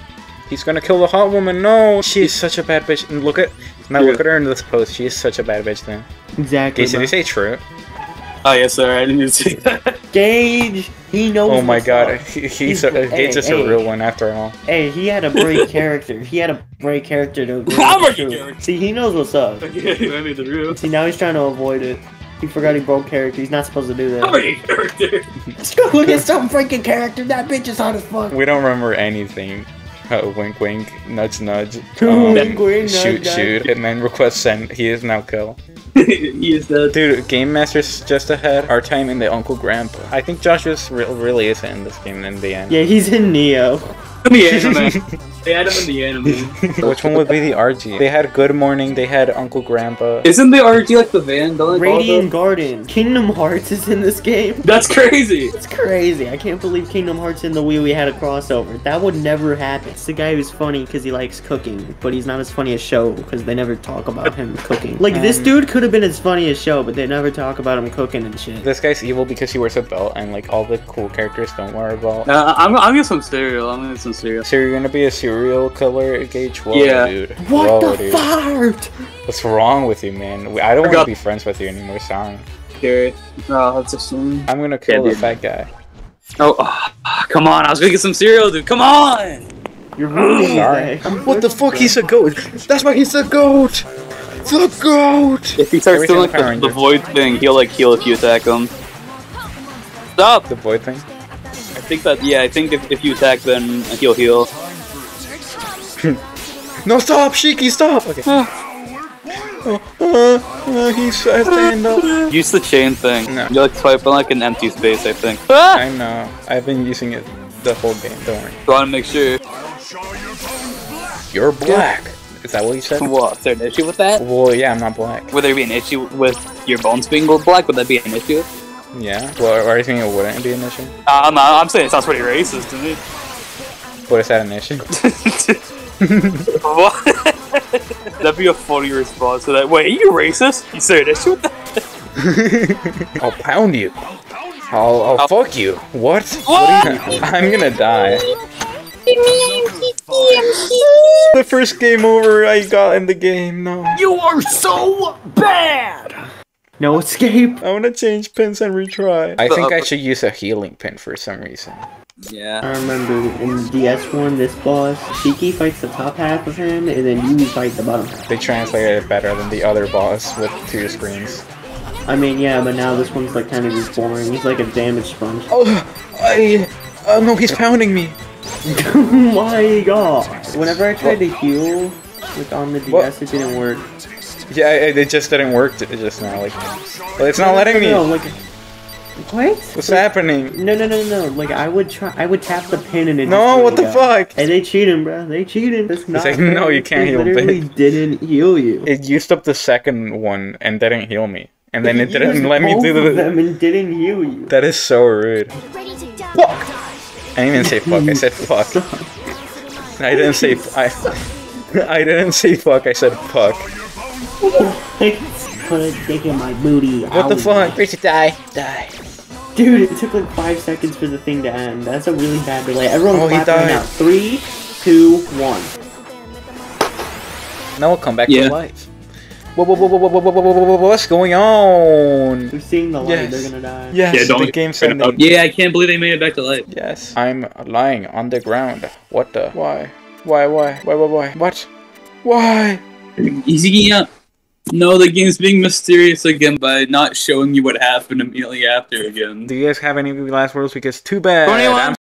He's gonna kill the hot woman. No, she's such a bad bitch. And look at now. Look at her in this post. She is such a bad bitch. Then. Exactly. Did bro. he say true? Oh yes, sir. I didn't even see that. Gage, he knows. Oh my god, he, he's He's- a, hey, Gage is hey. a real one after all. Hey, he had a break character. He had a break character to. I'm a character. See, he knows what's up. yeah, I made the real. See, now he's trying to avoid it. He forgot he broke character. He's not supposed to do I'm that. a character. Look at some freaking character. That bitch is hot as fuck. We don't remember anything. Uh, wink, wink, nudge, nudge. Wink, wink, shoot, nudge, shoot. Hitman request sent. He is now kill. he is dead. Dude, Game Master's just ahead. Our time in the Uncle Grandpa. I think Josh is re- really is in this game in the end. Yeah, he's in Neo. the anime. they had him in the anime. Which one would be the RG? They had Good Morning. They had Uncle Grandpa. Isn't the RG like the van? Don't they call it Radiant? Garden. Kingdom Hearts is in this game. That's crazy. It's crazy. I can't believe Kingdom Hearts and the Wii we had a crossover. That would never happen. It's the guy who's funny because he likes cooking, but he's not as funny as Sho because they never talk about him cooking. Like this Um, dude could have been as funny as Sho, but they never talk about him cooking and shit. This guy's evil because he wears a belt, and like all the cool characters don't wear a belt. Uh, I'm, I'm gonna get some cereal. I'm gonna get some cereal. So you're gonna be a serial killer, Gage? Whoa, Yeah. dude. What Whoa, the dude. fart? What's wrong with you, man? I don't want to be friends with you anymore. Sorry. Scary. Oh, that's just. I'm gonna kill Yeah, the dude. fat guy. Oh, ah, come on! I was gonna get some cereal, dude. Come on! You're ruining Sorry. What the fuck? He's a goat. That's why he's a goat. The goat. If he starts doing like the, the void thing, he'll like heal if you attack him. Stop! The void thing. I think that yeah, I think if, if you attack, then he'll heal. No, stop, Shiki, stop. Okay. oh, uh, uh, he's uh, stand up. Use the chain thing. No. You're like swipe on like an empty space, I think. Ah! I know. I've been using it the whole game. Don't worry. I want to make sure. You're black. Is that what you said? What? Is there an issue with that? Well, yeah, I'm not black. Would there be an issue with your bones being black? Would that be an issue? Yeah. Well, are you thinking it wouldn't be an issue? Uh, I'm not, I'm saying it sounds pretty racist to me. But is that an issue? what? That'd be a funny response to that. Wait, are you racist? You say an issue with that? I'll pound you. I'll, I'll fuck you. What? What? are you- I'm gonna die. the first game over I got in the game. No. You are so bad. No escape. I wanna change pins and retry. I think I should use a healing pin for some reason. Yeah. I remember in DS1, this boss, Shiki fights the top half of him, and then you fight the bottom half. They translated it better than the other boss with two screens. I mean, yeah, but now this one's like kind of just boring. He's like a damage sponge. Oh, I. Oh no, he's pounding me. oh my god! Whenever I tried to heal, like on the DS, What? it didn't work. Yeah, it, it just didn't work just now. Like, well, it's not letting me. No, like, what? What's Like, happening? No, no, no, no, no. Like, I would try, I would tap the pin and it. No, just what the go. fuck? Hey, they cheating, bro. They cheating. It's not like, fair. no, you can't They heal literally bitch. didn't heal you. It used up the second one and didn't heal me, and then it didn't let me do the. them and didn't heal you. That is so rude. Ready to die. I didn't even say fuck. I said fuck. I didn't say f- I. I didn't say fuck. I said fuck. Like, put a dick in my booty. What the fuck? Ready to die? Die. Dude, it took like five seconds for the thing to end. That's a really bad delay. Everyone Oh, he clap right now. Three, two, one. Now we'll come back Yeah. to life. Whoa, whoa, whoa, whoa, whoa, whoa, whoa, whoa, whoa, whoa, what's going on? They're seeing the light. Yes. They're gonna die. Yes, Yeah, don't the game turn sending. Yeah, I can't believe they made it back to life. Yes. I'm lying on the ground. What the? Why? Why, why? Why, why, why? What? Why? Easy up. No, the game's being mysterious again by not showing you what happened immediately after again. Do you guys have any last words? Because too bad. 21. I'm